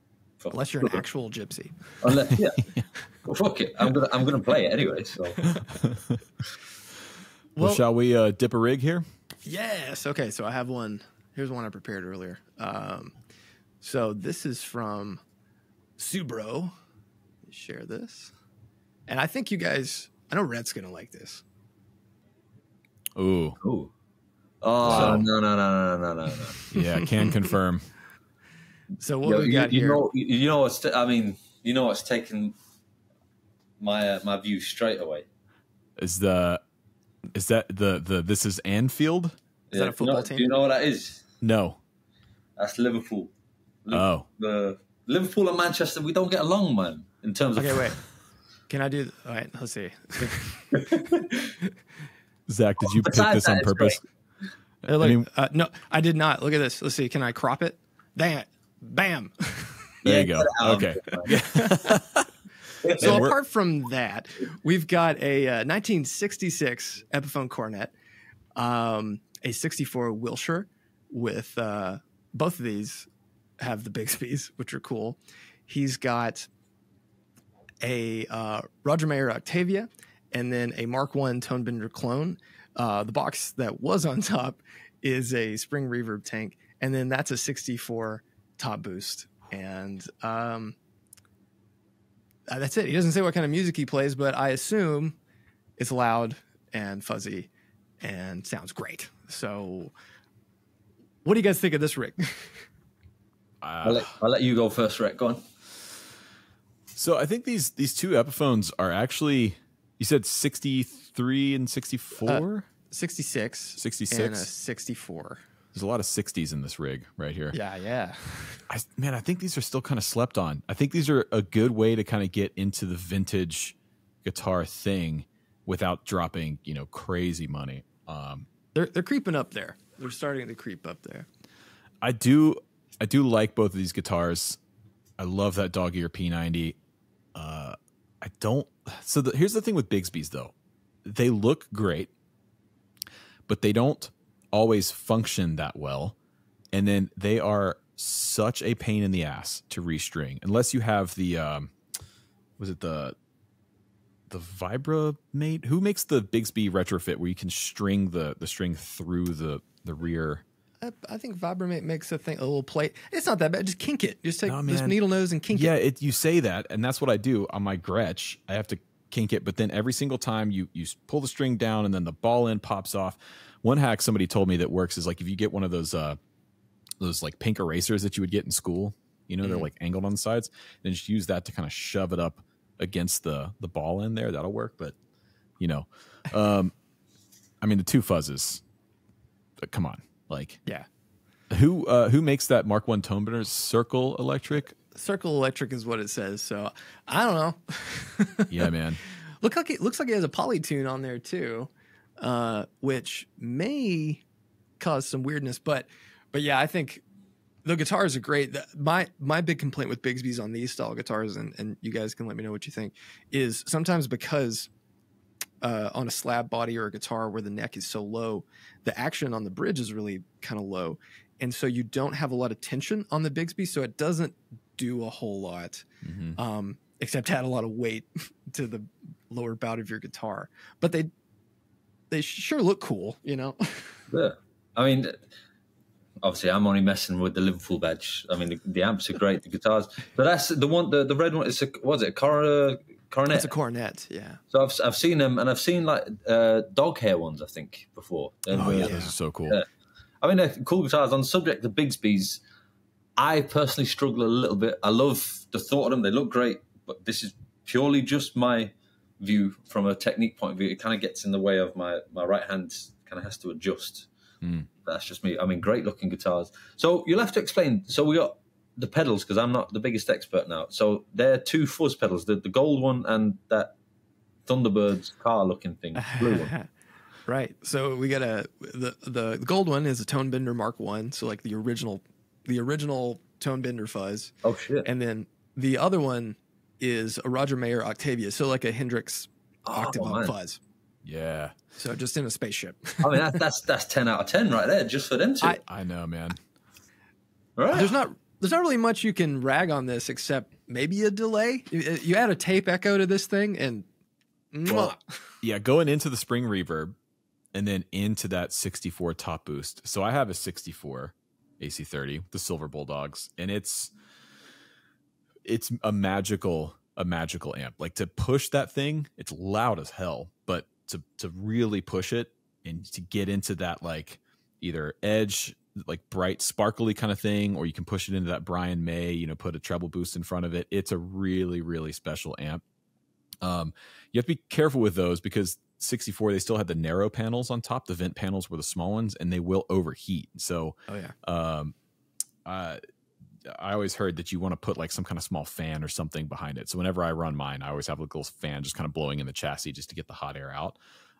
Unless you're an actual gypsy. unless yeah, well, fuck it, I'm gonna I'm gonna play it anyway. So. Well, Well- shall we uh, dip a rig here? Yes. Okay. So I have one. Here's one I prepared earlier. Um, so this is from Subro. Share this, and I think you guys. I know Rhett's gonna like this. Ooh, Ooh. Oh So- no no no no no no no! yeah, can confirm. So what Yo, we got you here? know you, you know what's t- I mean you know what's taken my uh, my view straight away. Is the is that the the this is Anfield? Is that a football know, team? Do you know what that is? No. That's Liverpool. Liv- Oh, The Liverpool and Manchester, we don't get along, man. In terms of okay, wait. Can I do? All right. Let's see. Zach, did you pick this on purpose? Uh, look, mean- uh, no, I did not. Look at this. Let's see. Can I crop it? Dang, bam. There Yeah, you go. Okay. So And apart from that, we've got a uh, 1966 Epiphone cornet, um, a 64 Wilshire with uh, both of these have the Bigsby's, which are cool. He's got a uh, Roger Mayer Octavia and then a Mark One Tonebender clone. Uh, the box that was on top is a Spring Reverb tank, and then that's a 64 top boost. And um, uh, that's it. He doesn't say what kind of music he plays, but I assume it's loud and fuzzy and sounds great. So, what do you guys think of this rig? I'll, Uh, let, I'll let you go first, Rick. Go on. so I think these these two Epiphones are actually you said 63 and 64? 66, 66? and a 64. There's a lot of 60s in this rig right here. Yeah, yeah. I, man, I think these are still kind of slept on. I think these are a good way to kind of get into the vintage guitar thing without dropping, you know, crazy money. Um, They're they're creeping up there. They're starting to creep up there. I do, I do like both of these guitars. I love that dog ear P90. Uh, I don't. So the, here's the thing with Bigsby's though, they look great, but they don't always function that well. And then they are such a pain in the ass to restring unless you have the um, was it the the Vibra mate? Who makes the Bigsby retrofit where you can string the the string through the the rear? I, I think Vibramate makes a thing a little plate. It's not that bad. Just kink it. Just take No, this needle nose and kink yeah, it. Yeah, it, you say that, and that's what I do on my Gretsch. I have to kink it, but then every single time you you pull the string down, and then the ball end pops off. One hack somebody told me that works is like if you get one of those uh those like pink erasers that you would get in school. You know, they're Mhm. like angled on the sides, and just use that to kind of shove it up against the the ball in there. That'll work, but you know, um, I mean the two fuzzes. But come on, like Yeah. who uh who makes that Mark One tone bender? Circle Electric. Circle Electric is what it says. So I don't know. Yeah, man. Look like it looks like it has a poly polytune on there too, uh, which may cause some weirdness. But but yeah, I think the guitars are great. The- My my big complaint with Bigsby's on these style guitars, and and you guys can let me know what you think, is sometimes because uh, on a slab body or a guitar where the neck is so low, the action on the bridge is really kind of low, and so you don't have a lot of tension on the Bigsby, so it doesn't do a whole lot Mhm. um, except add a lot of weight to the lower bout of your guitar. But they they sure look cool, you know. Yeah. I mean, obviously, I'm only messing with the Liverpool badge. I mean, the, the amps are great, the guitars, but that's the one, the, the red one. Is a, was it Cora coronet. It's a cornet. Yeah. So I've I've seen them, and I've seen like uh, dog hair ones. I think before. And, Oh yeah, uh, those are so cool. Yeah. I mean, they're cool guitars. On the subject of Bigsby's, I personally struggle a little bit. I love the thought of them; they look great, but this is purely just my view from a technique point of view. It kind of gets in the way of my my right hand. Kind of has to adjust. Mm. That's just me. I mean, great looking guitars. So you'll have to explain. So we got the pedals because I'm not the biggest expert now. So they're two fuzz pedals: the, the gold one and that Thunderbird's car looking thing, blue one. right. So we got a the, the the gold one is a tone bender Mark One. So like the original, the original tone bender fuzz, Oh shit! and then the other one is a Roger Mayer Octavia. So like a Hendrix Oh, octave man. fuzz. Yeah, So just in a spaceship. I mean, that, that's that's ten out of ten right there, just for them two. I- I know, man. right? there's not there's not really much you can rag on this except maybe a delay. You, uh, you add a tape echo to this thing and. Well, Yeah, going into the spring reverb and then into that 64 top boost. So I have a 64 AC30, the Silver Bulldogs, and it's it's a magical a magical amp. Like to push that thing, it's loud as hell, but to to really push it and to get into that like either edge like bright sparkly kind of thing or you can push it into that Brian May, you know, put a treble boost in front of it. It's a really really special amp. Um you have to be careful with those because 64 they still had the narrow panels on top the vent panels were the small ones and they will overheat so Oh yeah. um uh I always heard that you want to put like some kind of small fan or something behind it. So whenever I run mine, I always have like a little fan just kind of blowing in the chassis just to get the hot air out.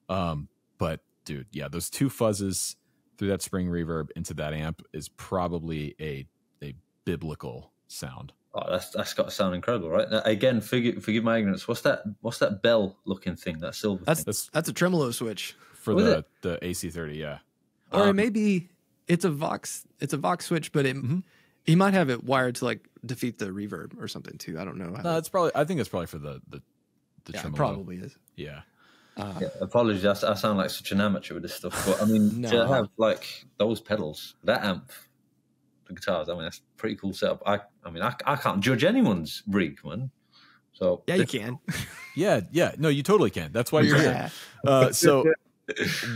Um, but dude, yeah, those two fuzzes through that spring reverb into that amp is probably a a biblical sound. oh, that's that's got to sound incredible, right? Now, again, forgive forgive my ignorance. What's that? What's that bell looking thing? That silver That's thing? That's that's a tremolo switch. for Was the the AC30, yeah. Or it Um, may be it's a Vox it's a Vox switch, but it Mhm. He might have it wired to like defeat the reverb or something too. I don't know. No, it's probably I think it's probably for the the the yeah, it tremolo. probably is. Yeah. Uh, Yeah, apologies, I sound like such an amateur with this stuff, but I mean, No. to have like those pedals, that amp, the guitars, I mean, that's a pretty cool setup. I, I mean, I, I can't judge anyone's rig, man. So yeah, you can. Yeah, yeah. No, you totally can. That's why you're here. Uh, so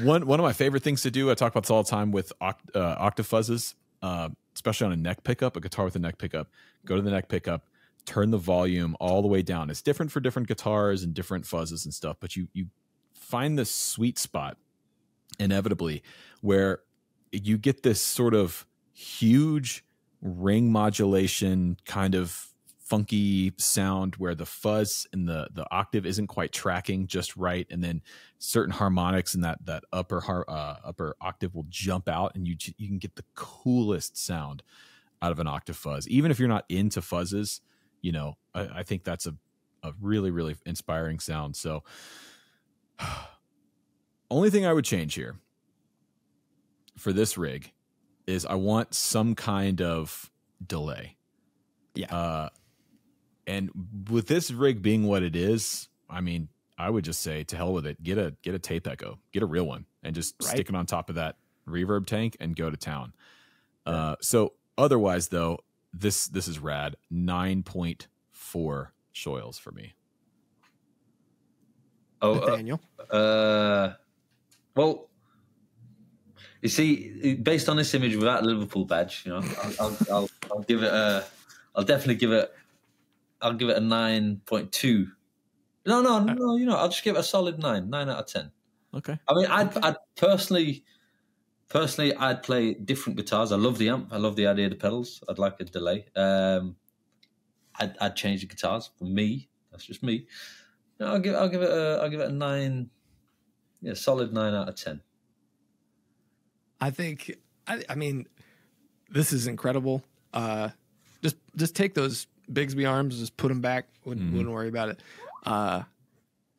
one one of my favorite things to do, I talk about this all the time with oct- uh, octafuzzes, uh, especially on a neck pickup, a guitar with a neck pickup. Go to the neck pickup, turn the volume all the way down. It's different for different guitars and different fuzzes and stuff, but you you find this sweet spot inevitably where you get this sort of huge ring modulation kind of funky sound where the fuzz and the the octave isn't quite tracking just right and then certain harmonics and that that upper har- uh, upper octave will jump out and you you can get the coolest sound out of an octave fuzz. Even if you're not into fuzzes you know i, I think that's a, a really really inspiring sound. So only thing i would change here for this rig is i want some kind of delay. Yeah. uh and with this rig being what it is i mean i would just say to hell with it. Get a get a tape echo. Get a real one and just Right. stick it on top of that reverb tank and go to town. Uh so otherwise though this this is rad. 9.4 shoils for me. Oh, uh, Nathaniel. uh, well, you see, based on this image without Liverpool badge, you know, I'll, I'll, I'll, I'll give it a, I'll definitely give it, I'll give it a nine point two. No, no, no, you know, I'll just give it a solid nine, nine out of ten. okay I mean, I'd, I'd personally, personally, I'd play different guitars. I love the amp. I love the idea of the pedals. I'd like a delay. Um, I'd, I'd change the guitars for me. That's just me. No, I'll give, I'll give it a, I'll give it a nine. Yeah, solid nine out of ten. I think I, I mean this is incredible. Uh just just take those Bigsby arms, just put them back. Wouldn't Mhm. wouldn't worry about it. Uh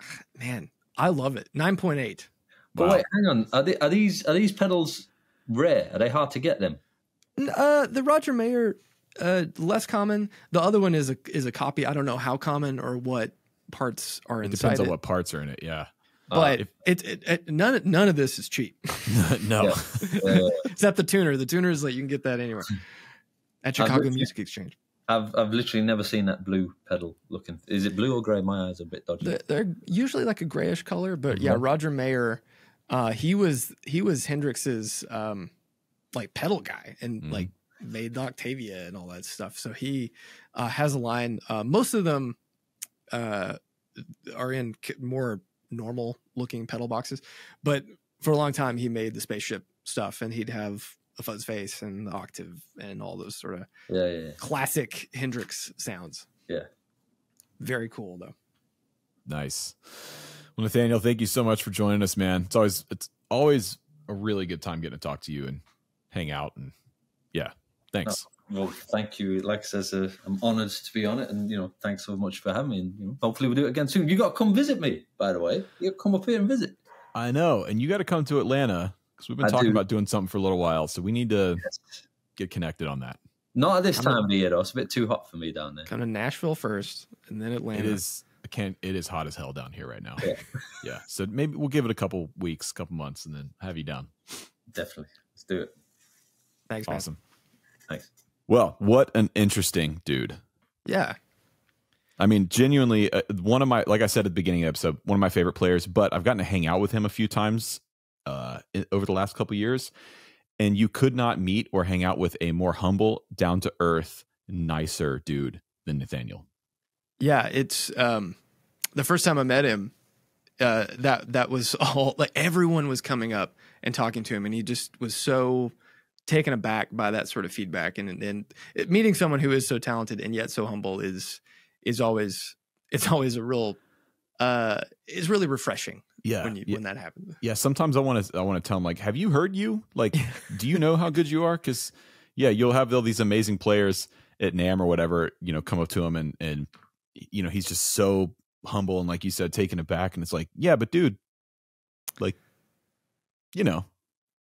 man, I love it. 9.8. But Wow. wait, hang on. Are, they, are these are these pedals rare? Are they hard to get them? Uh the Roger Mayer uh less common. The other one is a is a copy. I don't know how common or what parts are it inside depends on it. what parts are in it yeah but if- it, it, it none none of this is cheap. no Yeah. Uh, Except the tuner. The tuner is like you can get that anywhere. At Chicago Music Exchange. I've I've literally never seen that blue pedal looking. Is it blue or grey? My eyes are a bit dodgy. They're, they're usually like a grayish color, but yeah, Mhm. Roger Mayer, uh, he was he was Hendrix's um, like pedal guy and Mhm. like made the Octavia and all that stuff. So he uh, has a line. Uh, most of them uh, are in more normal looking pedal boxes, but for a long time he made the spaceship stuff, and he'd have a fuzz face and the octave and all those sort of yeah, yeah, yeah. classic Hendrix sounds. Yeah. Very cool though. Nice. Well, Nathaniel, thank you so much for joining us, man. It's always it's always a really good time getting to talk to you and hang out and yeah. Thanks. Well, thank you. Like I says, uh, I'm honoured to be on it, and you know, thanks so much for having me. And you know, hopefully we'll do it again soon. You got to come visit me, by the way. You got to come up here and visit. I know, and you got to come to Atlanta because we've been I talking do. about doing something for a little while, so we need to get connected on that. Not at this I'm time of the year though. It's a bit too hot for me down there. Come to Nashville first, and then Atlanta. It is. I can't. It is hot as hell down here right now. Yeah. yeah. So maybe we'll give it a couple weeks, couple months, and then have you down. Definitely, let's do it. Thanks, man. Awesome. Thanks. Well, what an interesting dude. Yeah, I mean, genuinely, uh, one of my, like I said at the beginning of the episode, one of my favorite players. But I've gotten to hang out with him a few times uh, over the last couple years, and you could not meet or hang out with a more humble, down to earth, nicer dude than Nathaniel. yeah. It's um, the first time I met him. Uh, that that was all like everyone was coming up and talking to him, and he just was so taken aback by that sort of feedback. And and it, meeting someone who is so talented and yet so humble is is always it's always a real uh is really refreshing Yeah, when you yeah, when that happens. yeah. Sometimes I want to, I want to tell him like, "Have you heard you? Like, do you know how good you are?" Because yeah, you'll have all these amazing players at NAMM or whatever, you know, come up to him and and you know he's just so humble and like you said, taken aback, and it's like, yeah, but dude, like, you know,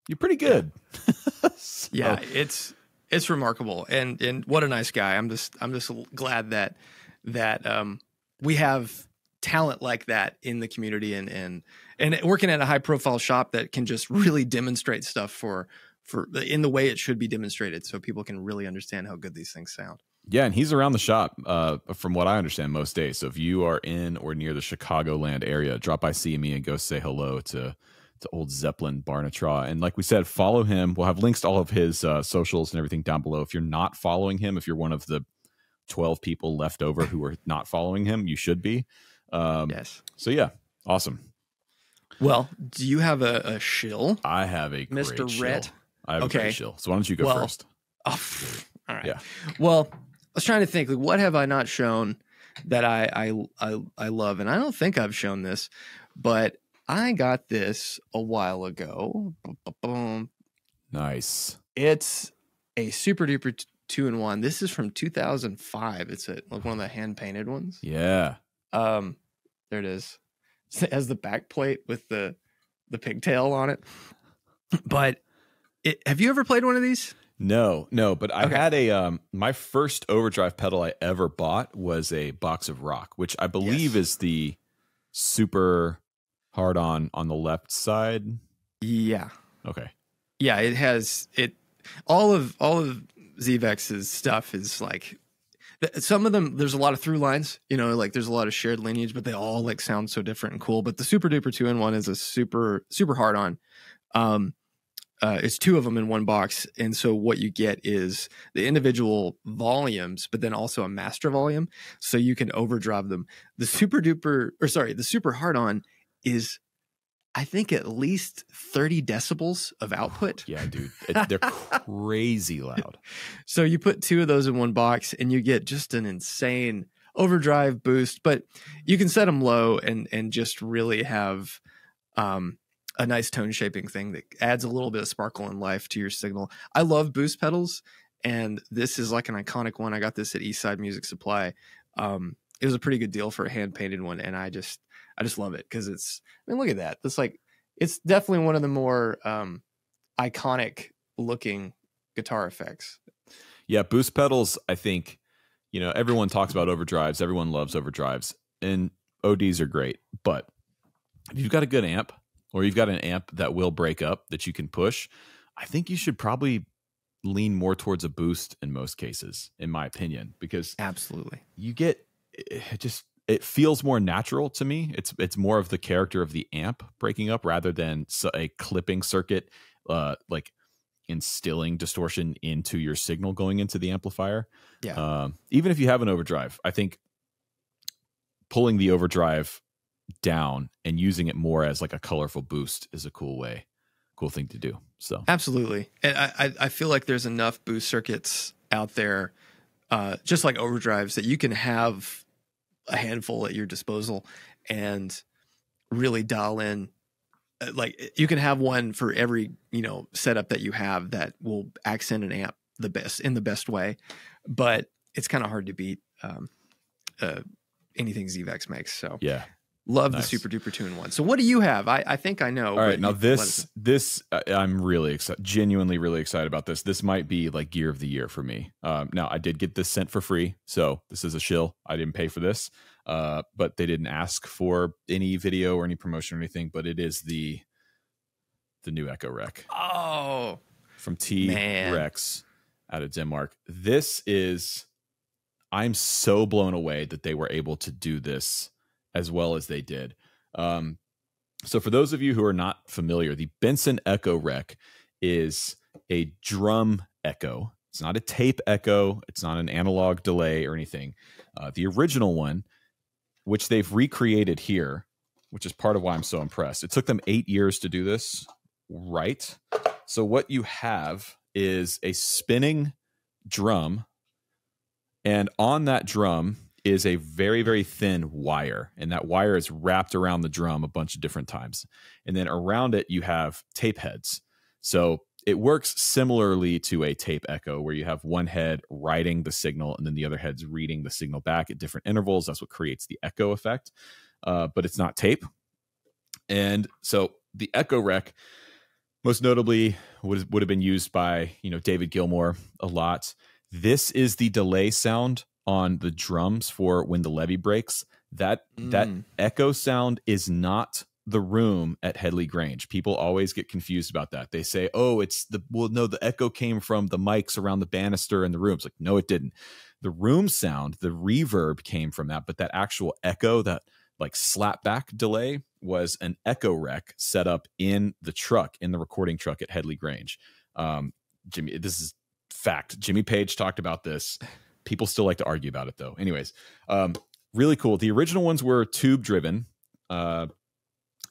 you're pretty good. So- yeah it's it's remarkable and and what a nice guy i'm just i'm just glad that that um we have talent like that in the community and and and working at a high profile shop that can just really demonstrate stuff for for in the way it should be demonstrated so people can really understand how good these things sound Yeah, and he's around the shop, uh, from what I understand, most days. So if you are in or near the Chicagoland area, drop by see me and go say hello to to old Zeppelin Barnatra. And like we said, follow him. We'll have links to all of his uh, socials and everything down below. If you're not following him, if you're one of the 12 people left over who are not following him, you should be. Um, yes So yeah, awesome. well do you have a, a shill I have a Mr. Rhett? I have a Okay. great shill. So why don't you go Well, first? Oh, all right. Yeah. Well, I was trying to think, like, what have I not shown that I I I, I love? And I don't think I've shown this, but I got this a while ago. Ba-ba-boom. Nice. It's a super duper two in one. This is from 2005. It's a like one of the hand painted ones. Yeah. Um, there it is. It has the back plate with the the pigtail on it. But it, have you ever played one of these? No, no, but I Okay. had a um my first overdrive pedal I ever bought was a box of rock, which I believe Yes. is the super hard on on the left side. Yeah. Okay. yeah it has it all of all of zvex's stuff is like some of them there's a lot of through lines you know like there's a lot of shared lineage but they all like sound so different and cool but the super duper two in one is a super super hard on. Um uh, it's two of them in one box and so what you get is the individual volumes but then also a master volume so you can overdrive them. The super duper or sorry the super hard on is i think at least 30 decibels of output Yeah, dude. It- they're crazy loud. so you put two of those in one box and you get just an insane overdrive boost, but you can set them low and and just really have um a nice tone shaping thing that adds a little bit of sparkle and life to your signal. I love boost pedals and this is like an iconic one. I got this at Eastside Music Supply. Um it was a pretty good deal for a hand painted one and I just I just love it because it's I mean look at that. It's like it's definitely one of the more um iconic looking guitar effects. Yeah, boost pedals, I think, you know, everyone talks about overdrives, everyone loves overdrives, and ODs are great. But if you've got a good amp or you've got an amp that will break up that you can push, I think you should probably lean more towards a boost in most cases, in my opinion, because Absolutely. you get it just it feels more natural to me. It's it's more of the character of the amp breaking up rather than a clipping circuit, uh, like instilling distortion into your signal going into the amplifier. Yeah. Um, even if you have an overdrive, I think pulling the overdrive down and using it more as like a colorful boost is a cool way, cool thing to do. So Absolutely. And I, I, I feel like there's enough boost circuits out there, uh, just like overdrives, that you can have a handful at your disposal and really dial in. uh, Like you can have one for every you know setup that you have that will accent an amp the best in the best way, but it's kind of hard to beat um, uh, anything Zvex makes. So yeah. Love Nice. the super duper tune one. So what do you have? I, I think I know. All right, now you- let us this this uh, I'm really excited, genuinely really excited about this. This might be like gear of the year for me. Um, now I did get this sent for free, so this is a shill. I didn't pay for this, uh, but they didn't ask for any video or any promotion or anything. But it is the the new Echorec Oh, from T Man. Rex out of Denmark. This is I'm so blown away that they were able to do this as well as they did. Um, so for those of you who are not familiar, the Binson Echorec is a drum echo. It's not a tape echo. It's not an analog delay or anything. Uh, the original one, which they've recreated here, which is part of why I'm so impressed. It took them eight years to do this right. So what you have is a spinning drum, and on that drum is a very very thin wire, and that wire is wrapped around the drum a bunch of different times, and then around it you have tape heads. So it works similarly to a tape echo where you have one head writing the signal and then the other head's reading the signal back at different intervals. That's what creates the echo effect. Uh, but it's not tape. And so the Echorec, most notably, would would have been used by you know David Gilmour a lot. This is the delay sound on the drums for when the levee breaks. That that Mm. echo sound is not the room at Headley Grange. People always get confused about that. They say, "Oh, it's the well, no, the echo came from the mics around the banister in the rooms." Like, no, it didn't. The room sound, the reverb came from that, but that actual echo, that like slapback delay, was an echorec set up in the truck, in the recording truck at Headley Grange. Um, Jimmy, this is fact. Jimmy Page talked about this. People still like to argue about it though. Anyways, um, really cool. The original ones were tube driven. Uh,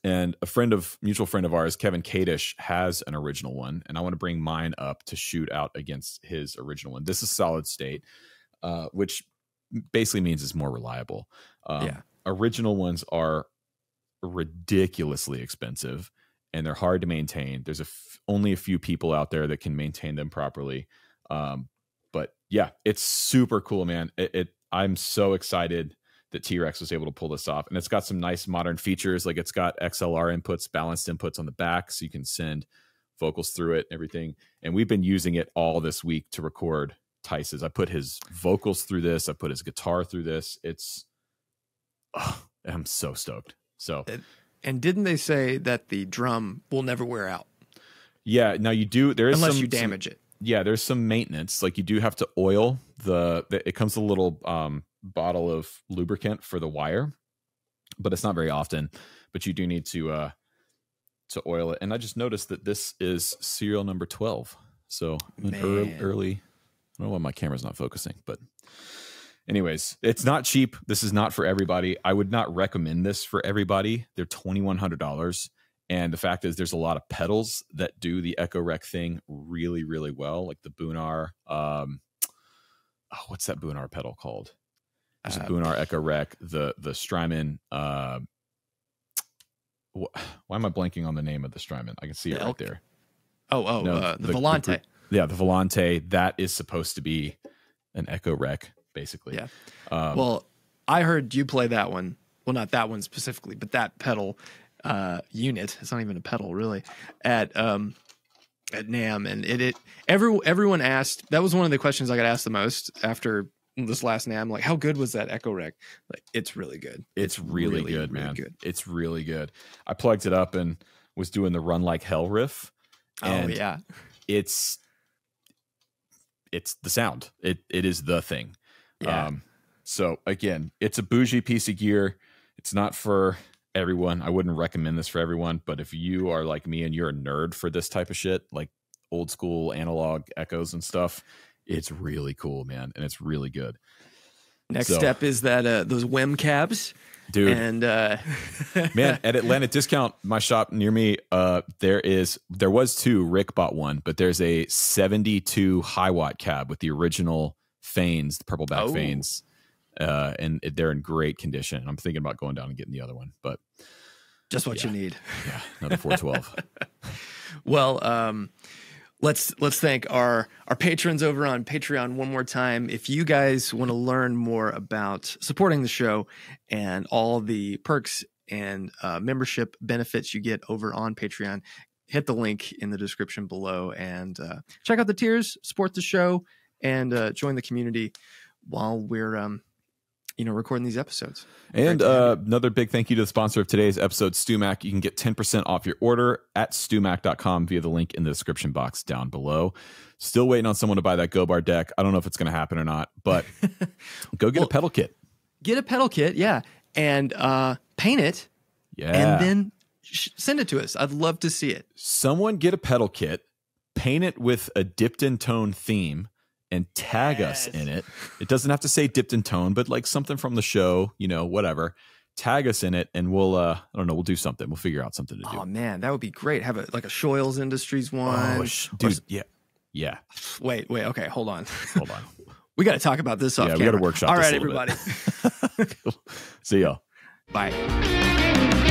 and a friend of mutual friend of ours, Kevin Kadish, has an original one, and I want to bring mine up to shoot out against his original one. This is solid state, uh, which basically means it's more reliable. Um, Yeah. Original ones are ridiculously expensive, and they're hard to maintain. There's a f- only a few people out there that can maintain them properly. Um, yeah, it's super cool, man. It, it I'm so excited that T Rex was able to pull this off. And it's got some nice modern features. Like it's got XLR inputs, balanced inputs on the back, so you can send vocals through it, everything. And we've been using it all this week to record Tice's. I put his vocals through this, I put his guitar through this. It's, oh, I'm so stoked. So, And didn't they say that the drum will never wear out yeah, now you do, there is unless some, you damage it? Yeah there's some maintenance like you do have to oil the, the it comes with a little um bottle of lubricant for the wire but it's not very often but you do need to uh to oil it. And i just noticed that this is serial number 12 so an early, early i don't know why my camera's not focusing but anyways it's not cheap. This is not for everybody. I would not recommend this for everybody. They're $2100 and the fact is, there's a lot of pedals that do the Echorec thing really, really well, like the Boonar. Um, oh, what's that Boonar pedal called? There's a Uh, Boonar Echorec, the the Strymon. Uh, wh- why am I blanking on the name of the Strymon? I can see it The right there. Oh, oh, No, uh, the, the- the Volante. group- Yeah, the Volante. That is supposed to be an Echorec, basically. Yeah. Um, well, I heard you play that one. Well, not that one specifically, but that pedal uh, unit. It's not even a pedal, really. At um, at NAMM, and it it every everyone asked. That was one of the questions I got asked the most after this last NAMM. Like, how good was that Echorec? Like, it's really good. it's really, really, good, really man. good. It's really good. I plugged it up and was doing the Run Like Hell riff. oh and yeah, it's it's the sound. It it is the thing. Yeah. Um, so again, it's a bougie piece of gear. It's not for everyone. I wouldn't recommend this for everyone, but if you are like me and you're a nerd for this type of shit, like old school analog echoes and stuff, it's really cool, man, and it's really good. Next So- step is that uh, those WEM cabs, Dude, and uh, man at atlantic discount my shop near me uh there is there was two rick bought one but there's a 72 Hiwatt cab with the original fanes the purple back Oh. fanes uh and they're in great condition i'm thinking about going down and getting the other one but just what Yeah. you need. yeah another 412 Well, um, let's let's thank our our patrons over on Patreon one more time. If you guys want to learn more about supporting the show and all the perks and uh, membership benefits you get over on Patreon, hit the link in the description below and uh, check out the tiers, support the show, and uh, join the community while we're um, you know recording these episodes. And Great to have uh, another big thank you to the sponsor of today's episode, StewMac You can get 10% off your order at stewmac.com via the link in the description box down below. Still waiting on someone to buy that Go Bar deck. I don't know if it's going to happen or not, but go get Well- a pedal kit. Get a pedal kit, yeah, and uh, paint it, Yeah. and then sh- send it to us. I'd love to see it. someone get a pedal kit, paint it with a dipped in tone theme, and tag us in it. It doesn't have to say dipped in tone, but like something from the show, you know, whatever. Tag us in it, and we'll uh I don't know, we'll do something. We'll figure out something to do. Oh man, that would be great. Have a like a Shoyles Industries one. Oh, sh- dude, s- yeah, yeah. wait, wait. Okay, hold on. Hold on. we got to talk about this off yeah, we got to workshop. All right, everybody. See y'all. Bye.